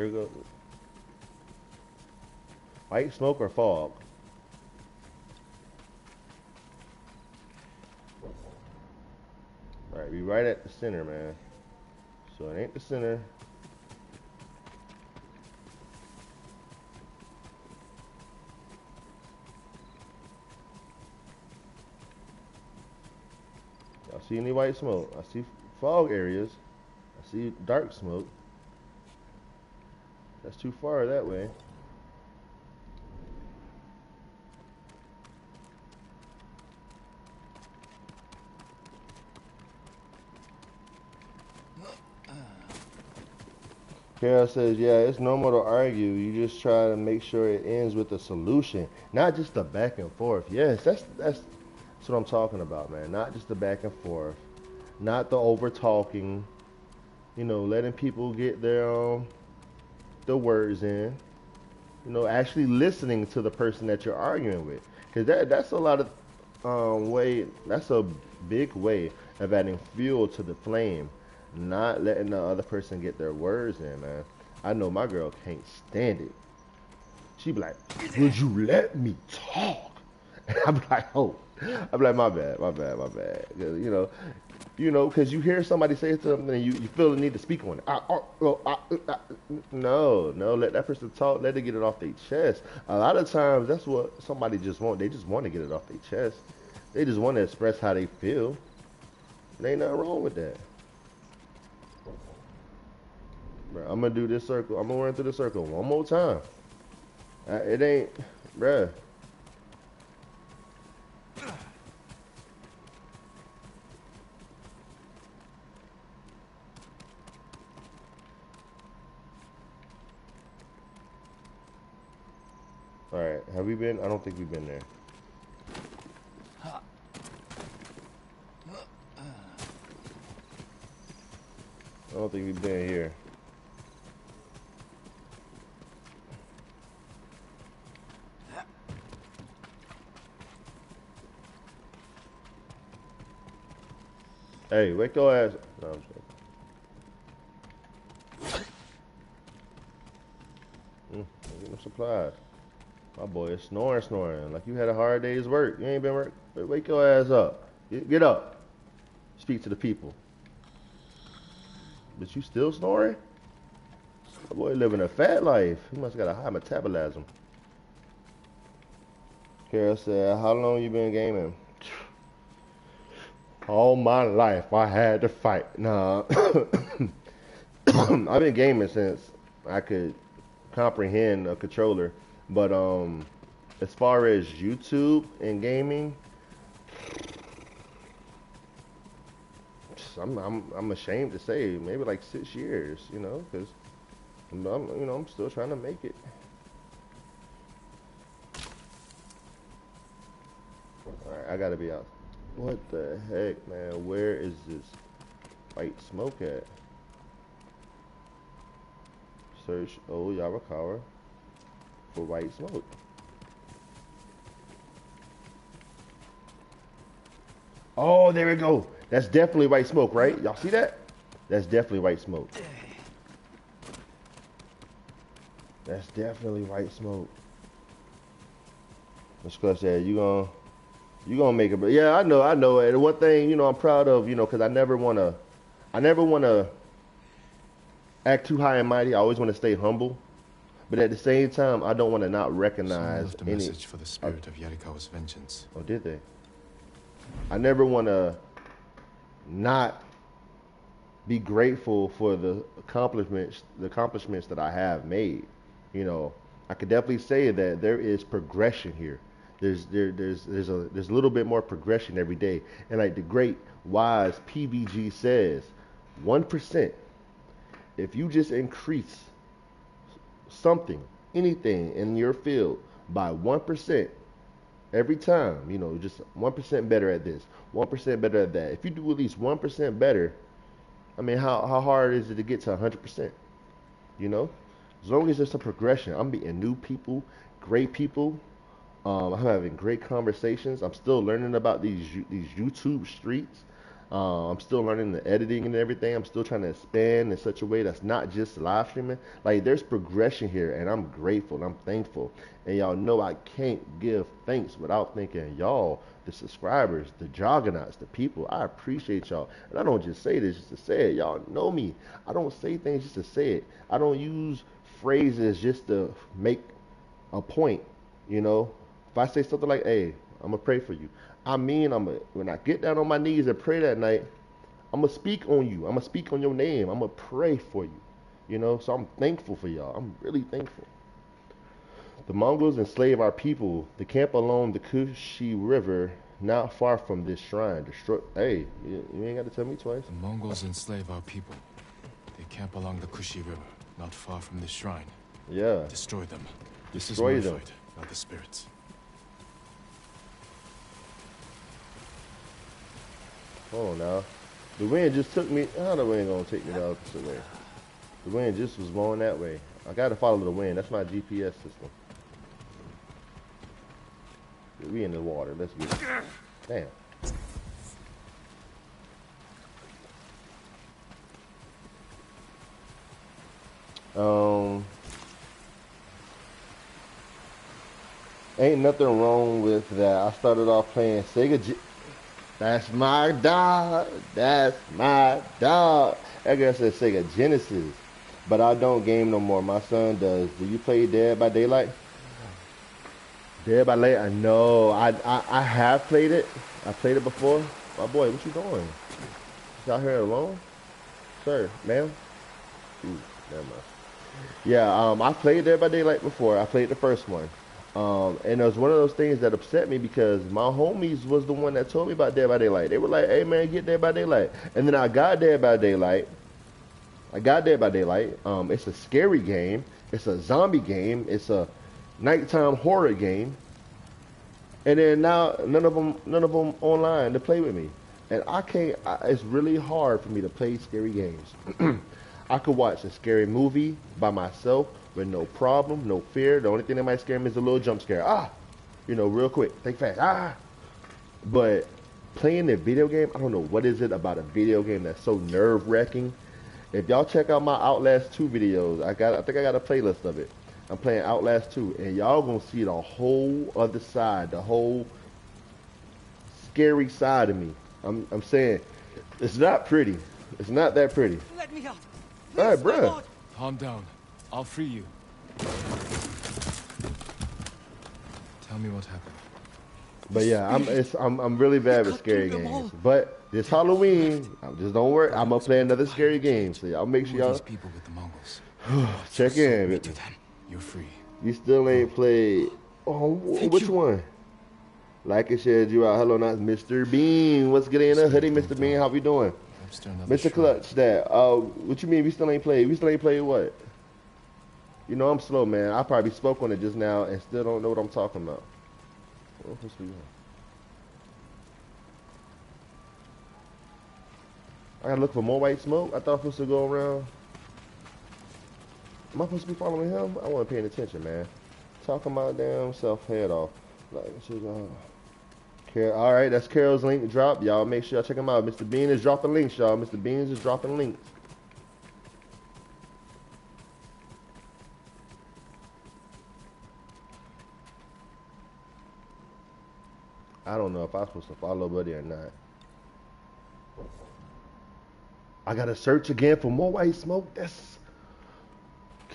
There we go. White smoke or fog? All right, we right at the center, man. So it ain't the center. Y'all see any white smoke? I see fog areas. I see dark smoke. That's too far that way. Carol says, yeah, it's normal to argue. You just try to make sure it ends with a solution, not just the back and forth. Yes, that's that's that's what I'm talking about, man. Not just the back and forth, not the over talking. You know, letting people get their um, the words in. You know, actually listening to the person that you're arguing with, because that that's a lot of um, way. That's a big way of adding fuel to the flame not letting the other person get their words in, man. I know my girl can't stand it. She be like, "Would you let me talk?" And I'm like, "Oh," I'm like, "My bad, my bad, my bad." you know, you know, because you hear somebody say something and you, you feel the need to speak on it. I, I, oh, I, no, no, let that person talk. Let it get it off their chest. A lot of times, that's what somebody just want. They just want to get it off their chest. They just want to express how they feel. There ain't nothing wrong with that. Bro, I'm gonna do this circle. I'm gonna run through the circle one more time. It ain't, bruh. All right, have we been? I don't think we've been there. I don't think we've been here. Hey, wake your ass. No, I'm joking. Mm, get them supplies. My boy is snoring, snoring. Like you had a hard day's work. You ain't been work. Wake your ass up. Get, up. Speak to the people. But you still snoring? My boy living a fat life. He must got a high metabolism. Carol said, how long you been gaming? All my life I had to fight. Nah. I've been gaming since I could comprehend a controller, but um, as far as YouTube and gaming, I'm I'm I'm ashamed to say maybe like six years, you know, because I'm you know I'm still trying to make it. All right, I gotta be out. What the heck, man? Where is this white smoke at? Search old Yarikawa for white smoke. Oh, there we go. That's definitely white smoke, right? Y'all see that? That's definitely white smoke. That's definitely white smoke. Miss Clutch said, you gonna, you gonna make it. But yeah, I know, I know. And one thing, you know, I'm proud of, you know, because I never wanna, I never wanna act too high and mighty. I always want to stay humble. But at the same time, I don't want to not recognize left a any. message for the spirit of Yarikawa's vengeance. Oh, did they? I never want to not be grateful for the accomplishments the accomplishments that I have made. You know, I could definitely say that there is progression here. There's there there's there's a there's a little bit more progression every day. And like the great wise PBG says, one percent. If you just increase something, anything in your field by one percent every time, you know, just one percent better at this, one percent better at that. If you do at least one percent better, I mean, how how hard is it to get to hundred percent? You know, as long as there's some progression, I'm meeting new people, great people. Um, I'm having great conversations. I'm still learning about these these YouTube streets. Uh, I'm still learning the editing and everything. I'm still trying to expand in such a way that's not just live streaming. Like there's progression here, and I'm grateful and I'm thankful. And y'all know I can't give thanks without thanking y'all, the subscribers, the juggernauts, the people. I appreciate y'all, and I don't just say this just to say it. Y'all know me. I don't say things just to say it. I don't use phrases just to make a point. You know, if I say something like, "Hey, I'm gonna pray for you," I mean, I'm a, when I get down on my knees and pray that night, I'm gonna speak on you. I'm gonna speak on your name. I'm gonna pray for you. You know, so I'm thankful for y'all. I'm really thankful. The Mongols enslave our people. The camp along the Kushi River, not far from this shrine. Destroy. Hey, you, you ain't got to tell me twice. The Mongols enslave our people. They camp along the Kushi River, not far from this shrine. Yeah. Destroy them. This Destroy is my them. fight, not the spirits. Hold on now. The wind just took me. How the wind gonna take me the opposite way? The wind just was blowing that way. I gotta follow the wind. That's my GPS system. We in the water. Let's get it. Damn. Um. Ain't nothing wrong with that. I started off playing Sega. G- that's my dog. That's my dog. I guess it's Sega Genesis. But I don't game no more. My son does. Do you play Dead by Daylight? Dead by Daylight? No. I, I I have played it. I played it before. My boy, what you doing? You out here alone? Sir, ma'am? Ooh, never mind. Yeah, um, I played Dead by Daylight before. I played the first one. Um, and it was one of those things that upset me because my homies was the one that told me about Dead by Daylight. They were like, "Hey man, get Dead by Daylight," and then I got Dead by Daylight. I got Dead by Daylight. Um, it's a scary game. It's a zombie game. It's a nighttime horror game. And then now none of them, none of them online to play with me, and I can't. I, it's really hard for me to play scary games. I could watch a scary movie by myself with no problem, no fear. The only thing that might scare me is a little jump scare. Ah, you know, real quick, think fast. Ah, but playing a video game, I don't know what is it about a video game that's so nerve wracking. If y'all check out my Outlast 2 videos, I got, I think I got a playlist of it. I'm playing Outlast 2, and y'all gonna see the whole other side, the whole scary side of me. I'm, I'm saying, it's not pretty. It's not that pretty. Let me out. All right, Please, my bruh. Calm down. I'll free you. Tell me what happened. But yeah, I'm it's I'm I'm really bad with scary games. But this Halloween, I'm just don't worry. I'm gonna play another scary game. So y'all make sure y'all these people with the Mongols? check in. To them. You're free. You still ain't played. Oh, Thank which you. one? Like and shared you out. Hello, not Mr. Bean. What's good in the hoodie, Mr. Bean? How we doing? Perhaps to another Mr. Clutch, that. Uh, what you mean we still ain't played? We still ain't played what? You know I'm slow, man. I probably spoke on it just now and still don't know what I'm talking about. Am I gotta look for more white smoke. I thought I was supposed to go around. Am I supposed to be following him? I wasn't paying attention, man. Talking my damn self head off. Like, she's, uh, Carol, all right, that's Carol's link drop. Y'all make sure y'all check him out. Mr. Bean is dropping links, y'all. Mr. Beans is dropping links. I don't know if I'm supposed to follow Buddy or not. I gotta search again for more white smoke. That's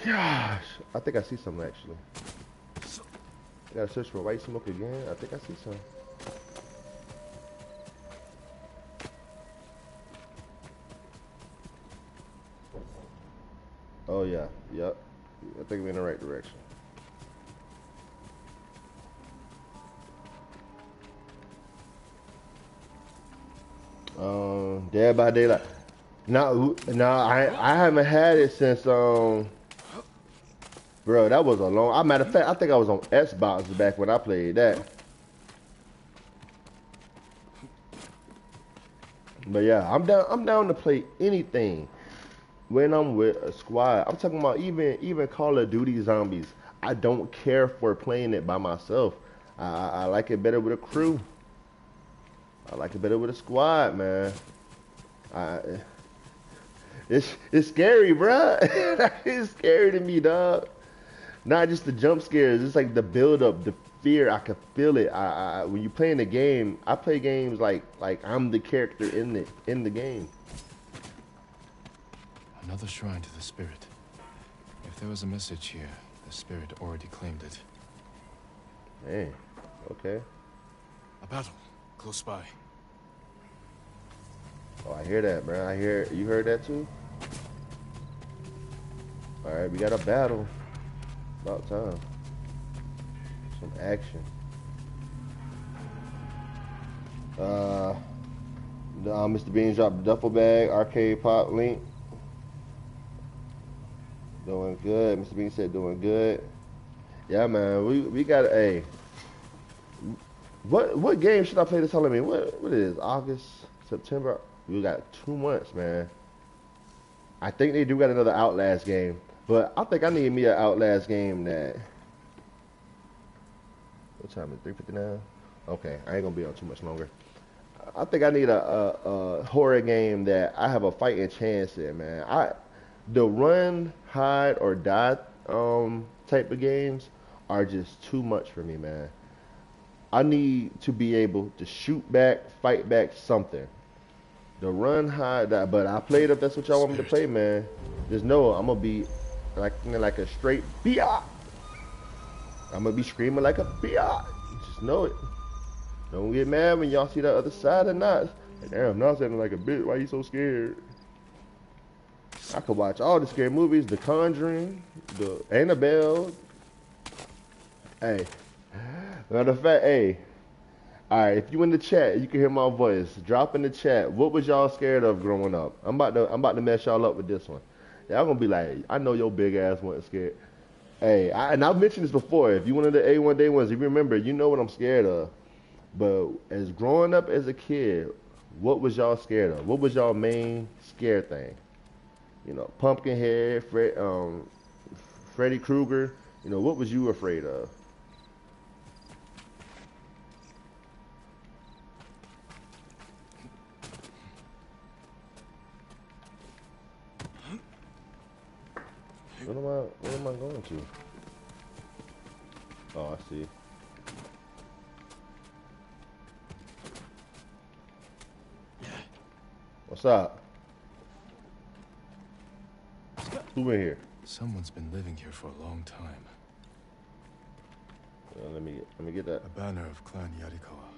gosh. I think I see some actually. Gotta search for white smoke again. I think I see some. Oh yeah, yep. I think we're in the right direction. Um, Dead by Daylight. No, no, I I haven't had it since um. Bro, that was a long. I matter of fact, I think I was on Xbox back when I played that. But yeah, I'm down. I'm down to play anything when I'm with a squad. I'm talking about even even Call of Duty Zombies. I don't care for playing it by myself. I, I, I like it better with a crew. I like it better with a squad, man. I, it's it's scary, bruh. it's scary to me, dog. Not just the jump scares. It's like the build up, the fear. I can feel it. I, I when you playing the game, I play games like like I'm the character in the in the game. Another shrine to the spirit. If there was a message here, the spirit already claimed it. Man, okay. A battle Oh, I hear that, man. I hear you heard that too. All right, we got a battle. About time. Some action. Uh, uh, Mr. Beans dropped the duffel bag, arcade pop link. Doing good. Mr. Bean said doing good. Yeah, man. We we got a. What what game should I play this Halloween? What what is August, September? We got two months, man. I think they do got another Outlast game, but I think I need me an Outlast game that. What time is three fifty nine? Okay, I ain't gonna be on too much longer. I think I need a, a, a horror game that I have a fighting chance in, man. I the run, hide, or die um type of games are just too much for me, man. I need to be able to shoot back, fight back something. The run, hide, die. But I played if that's what y'all want me to play, man. Just know I'm gonna be like like a straight biot. I'm gonna be screaming like a biot. Just know it. Don't get mad when y'all see that other side or not. Damn, not sounding like a bitch. Why you so scared? I could watch all the scary movies, The Conjuring, the Annabelle. Hey, matter of fact, hey, all right. If you in the chat, you can hear my voice. Drop in the chat. What was y'all scared of growing up? I'm about to, I'm about to mess y'all up with this one. Y'all gonna be like, I know your big ass wasn't scared. Hey, I, and I've mentioned this before. If you one of the A1 day ones, if you remember, you know what I'm scared of. But as growing up as a kid, what was y'all scared of? What was y'all main scare thing? You know, Pumpkinhead, Fred, um, Freddy Krueger. You know, what was you afraid of? What am I? What am I going to? Oh, I see. What's up? Who in here? Someone's been living here for a long time. Uh, let me let me get that. A banner of Clan Yarikawa.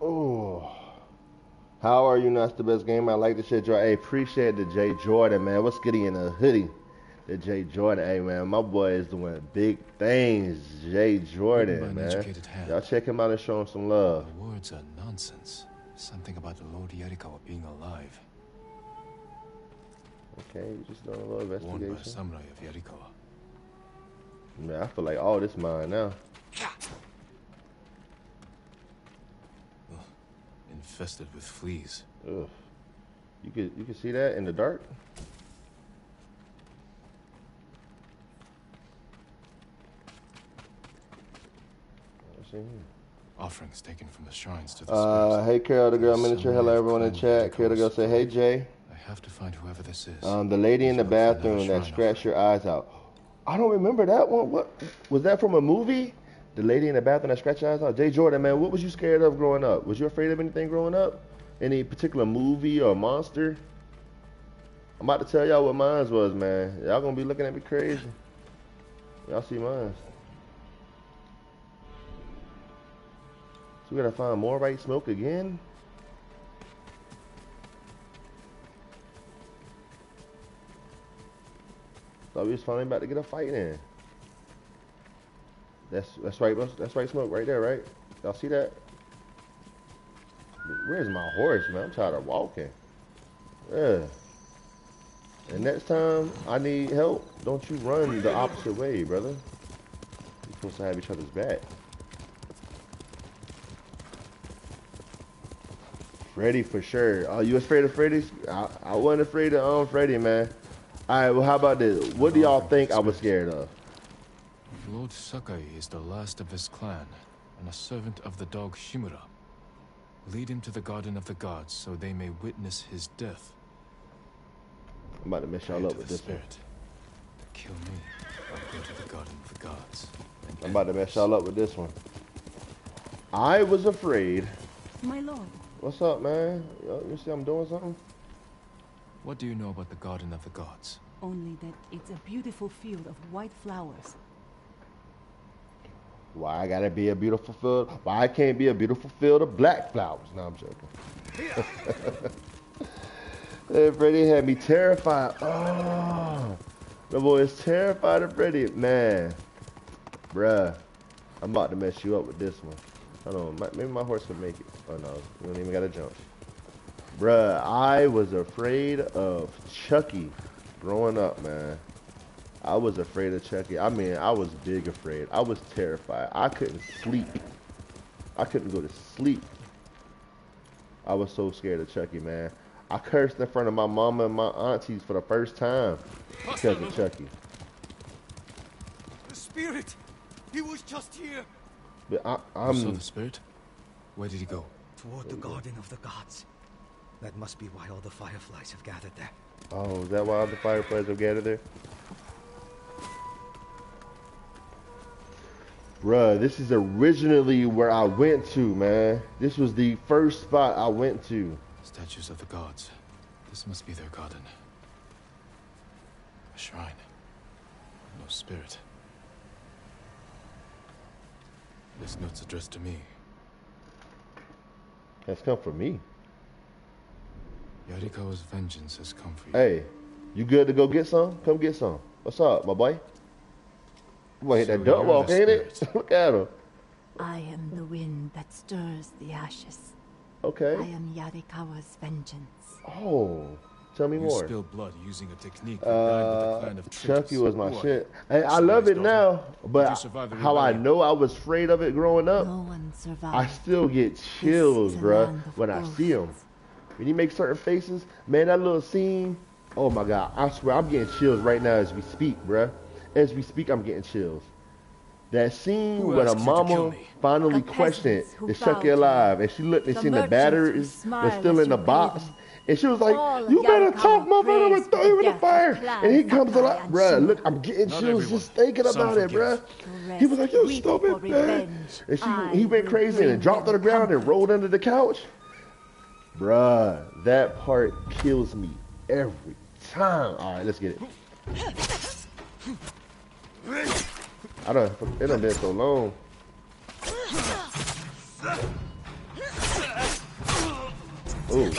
Oh. How are you? Not the best game. I like the shit, Jordan. Hey, appreciate the Jay Jordan, man. What's getting in a hoodie? The Jay Jordan. Hey, man, my boy is doing big things. Jay Jordan, man. Y'all check him out and show him some love. The words are nonsense. Something about the Lord Yarikawa being alive. Okay, you just doing a little investigation. Warned by a samurai of Yarikawa. Man, I feel like all this mine now. Infested with fleas. Ugh. You could you could see that in the dark. Offerings taken from the shrines to the Uh, hey Carol the girl miniature. Hello everyone in chat. Carol the girl say, hey Jay. I have to find whoever this is. Um, the lady in the Should look for another bathroom that scratched your eyes out. I don't remember that one. What was that from a movie? The lady in the bathroom that scratched your eyes out. Jay Jordan, man, what was you scared of growing up? Was you afraid of anything growing up? Any particular movie or monster? I'm about to tell y'all what mine was, man. Y'all gonna be looking at me crazy. Y'all see mine. So we gotta find more white smoke again? Thought we was finally about to get a fight in. That's that's right. That's right. Smoke right there, right? Y'all see that? Where's my horse, man? I'm tired of walking. Yeah. And next time I need help, don't you run the opposite way, brother. You're supposed to have each other's back. Freddy for sure. Oh, you afraid of Freddy? I, I wasn't afraid of um Freddy, man. All right, well, how about this? What do y'all think I was scared of? Lord Sakai is the last of his clan and a servant of the dog Shimura. Lead him to the Garden of the Gods so they may witness his death. I'm about to mess y'all up with the this one. To kill me, I'll go to the Garden of the Gods. I'm about to mess y'all up with this one. I was afraid. My lord, What's up, man? You see I'm doing something? What do you know about the Garden of the Gods? only that it's a beautiful field of white flowers. Why I gotta be a beautiful field? Why I can't be a beautiful field of black flowers? No, I'm joking. hey, Freddy had me terrified. Oh, the boy is terrified of Freddy. Man, bruh, I'm about to mess you up with this one. Hold on, my- maybe my horse can make it. Oh no, we don't even gotta jump. Bruh, I was afraid of Chucky growing up, man. I was afraid of Chucky. I mean, I was big afraid. I was terrified. I couldn't sleep. I couldn't go to sleep. I was so scared of Chucky, man. I cursed in front of my mama and my aunties for the first time because of Chucky. The spirit! He was just here! But I, You saw the spirit? Where did he go? Toward the Garden of the Gods. That must be why all the fireflies have gathered there. Oh, is that why all the fireflies have gathered there? Bruh, this is originally where I went to, man. This was the first spot I went to. Statues of the gods. This must be their garden. A shrine. No spirit. This note's addressed to me. That's come from me. Yarikawa's vengeance has come for you. Hey, you good to go get some? Come get some. What's up, my boy? Boy, hit So that duck you're walk, ain't it? Look at him. I am the wind that stirs the ashes. Okay. I am Yarikawa's vengeance. Oh, tell me You more. spilled blood using a technique that died with the Uh, clan of Chucky traitors. was my Who are shit. you? Hey, I love it now, daughter. Did you but how I know I was afraid of it growing up, No one survived. I still get chills, is bruh, when I see him. When he makes certain faces, man, that little scene, oh my god, I swear I'm getting chills right now as we speak, bruh. As we speak, I'm getting chills. That scene Who when a asked you to kill mama finally The questioned, peasants who is Chucky you. alive? And she looked and The seen the merchants batteries who was still in the box. And she was like, All you better talk, motherfucker, I'm gonna throw the you in the fire. And he comes Sakai alive. Bruh, look, I'm getting Not chills everyone. just thinking Some about it, forgive. bruh. He was like, rest you stupid for bitch. And she, I he went crazy and dropped to the them ground and rolled under the couch. Bruh, that part kills me every time. All right, let's get it. I don't. It done been so long. Ooh.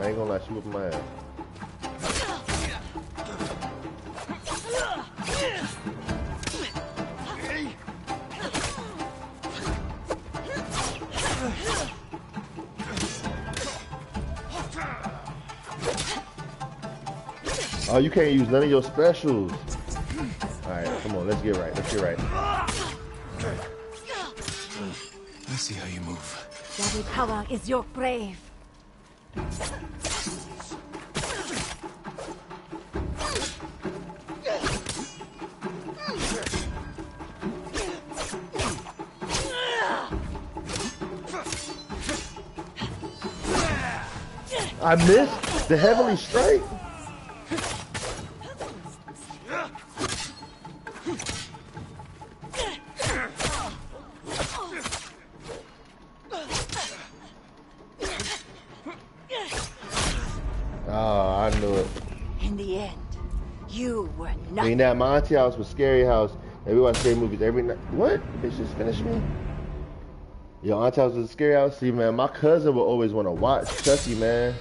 Ain't gonna my ass. Oh, you can't use none of your specials. Alright, come on, let's get right. Let's get right. I see how you move. Daddy Power is your brave. I missed the heavenly strike. That Monty House was Scary House, and we watch scary movies every night. What? Bitch just finished me? Yo, Aunt House was a Scary House. See, man, my cousin would always want to watch Chucky, man.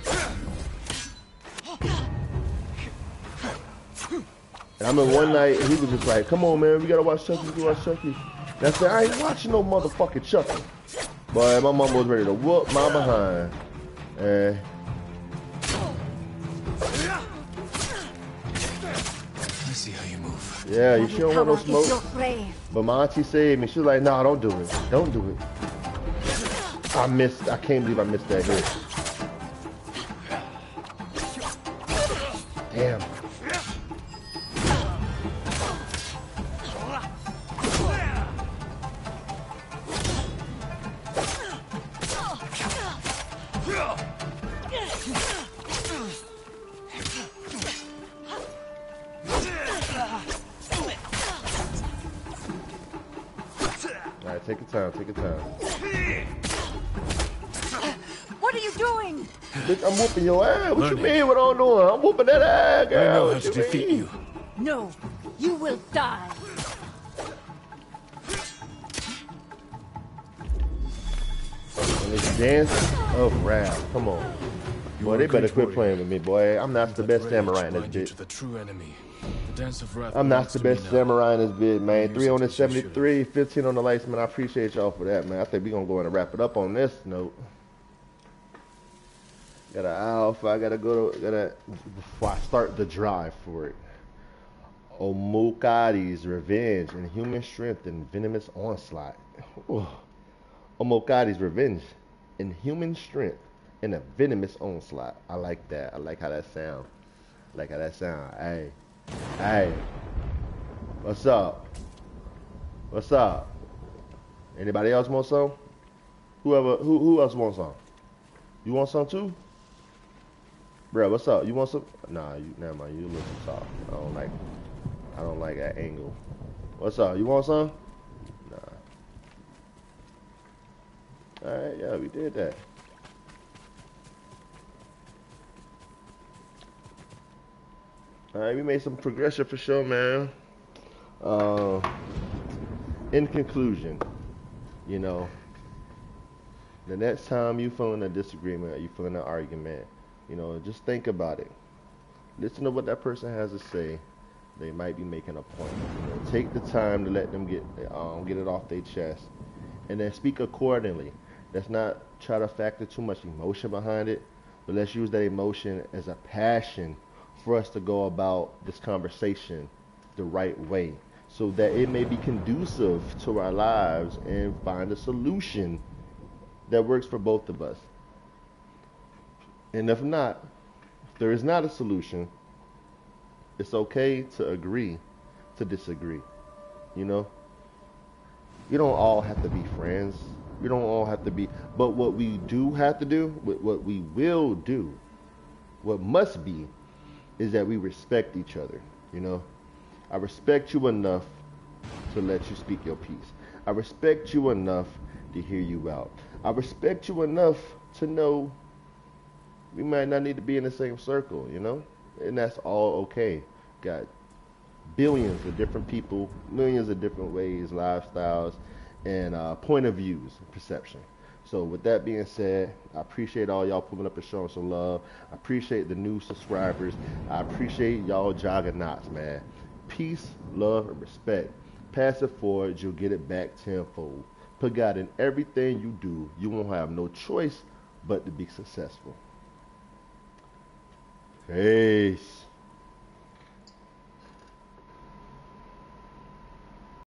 And I remember one night, he was just like, come on, man, we gotta watch Chucky, we gotta watch Chucky. And I said, I ain't watching no motherfucking Chucky. But my mom was ready to whoop my behind. And yeah, you sure don't want no Kawa is your smoke. But my auntie saved me. She's was like, nah, don't do it. Don't do it. I missed, I can't believe I missed that hit. To defeat you. No, you will die. And it's dancing. Oh, rap. Come on. You Boy, they better quit warrior. playing with me, boy. I'm not the That best samurai in blind you this to bitch. the true enemy. The dance of wrath I'm not the best samurai in this bit, man. Use Three on the as you should. 73, 15 on the lights, man. I appreciate y'all for that, man. I think we're gonna go in and wrap it up on this note. Got an alpha. I gotta go to gotta before I start the drive for it. Omokadi's revenge and human strength and venomous onslaught. Ooh. Omokadi's revenge and human strength and a venomous onslaught. I like that. I like how that sound. I like how that sound. Hey. Hey. What's up? What's up? Anybody else want some? Whoever who who else wants some? You want some too? Bro, what's up? You want some? Nah, you never mind. You look soft. I don't like. I don't like that angle. What's up? You want some? Nah. All right, yeah, we did that. All right, we made some progression for sure, man. Uh, in conclusion, you know, the next time you feeling a disagreement or you feeling an argument, you know, just think about it. Listen to what that person has to say. They might be making a point. You know, take the time to let them get um, get it off their chest, and then speak accordingly. Let's not try to factor too much emotion behind it, but let's use that emotion as a passion for us to go about this conversation the right way, so that it may be conducive to our lives and find a solution that works for both of us. And if not, if there is not a solution, it's okay to agree to disagree. You know? You don't all have to be friends. You don't all have to be. But what we do have to do, what what we will do, what must be, is that we respect each other. You know? I respect you enough to let you speak your piece. I respect you enough to hear you out. I respect you enough to know We might not need to be in the same circle, you know? And that's all okay. Got billions of different people, millions of different ways, lifestyles, and uh, point of views, perception. So with that being said, I appreciate all y'all pulling up and showing some love. I appreciate the new subscribers. I appreciate y'all knots, man. Peace, love, and respect. Pass it forward, you'll get it back tenfold. Put God in everything you do. You won't have no choice but to be successful. 6.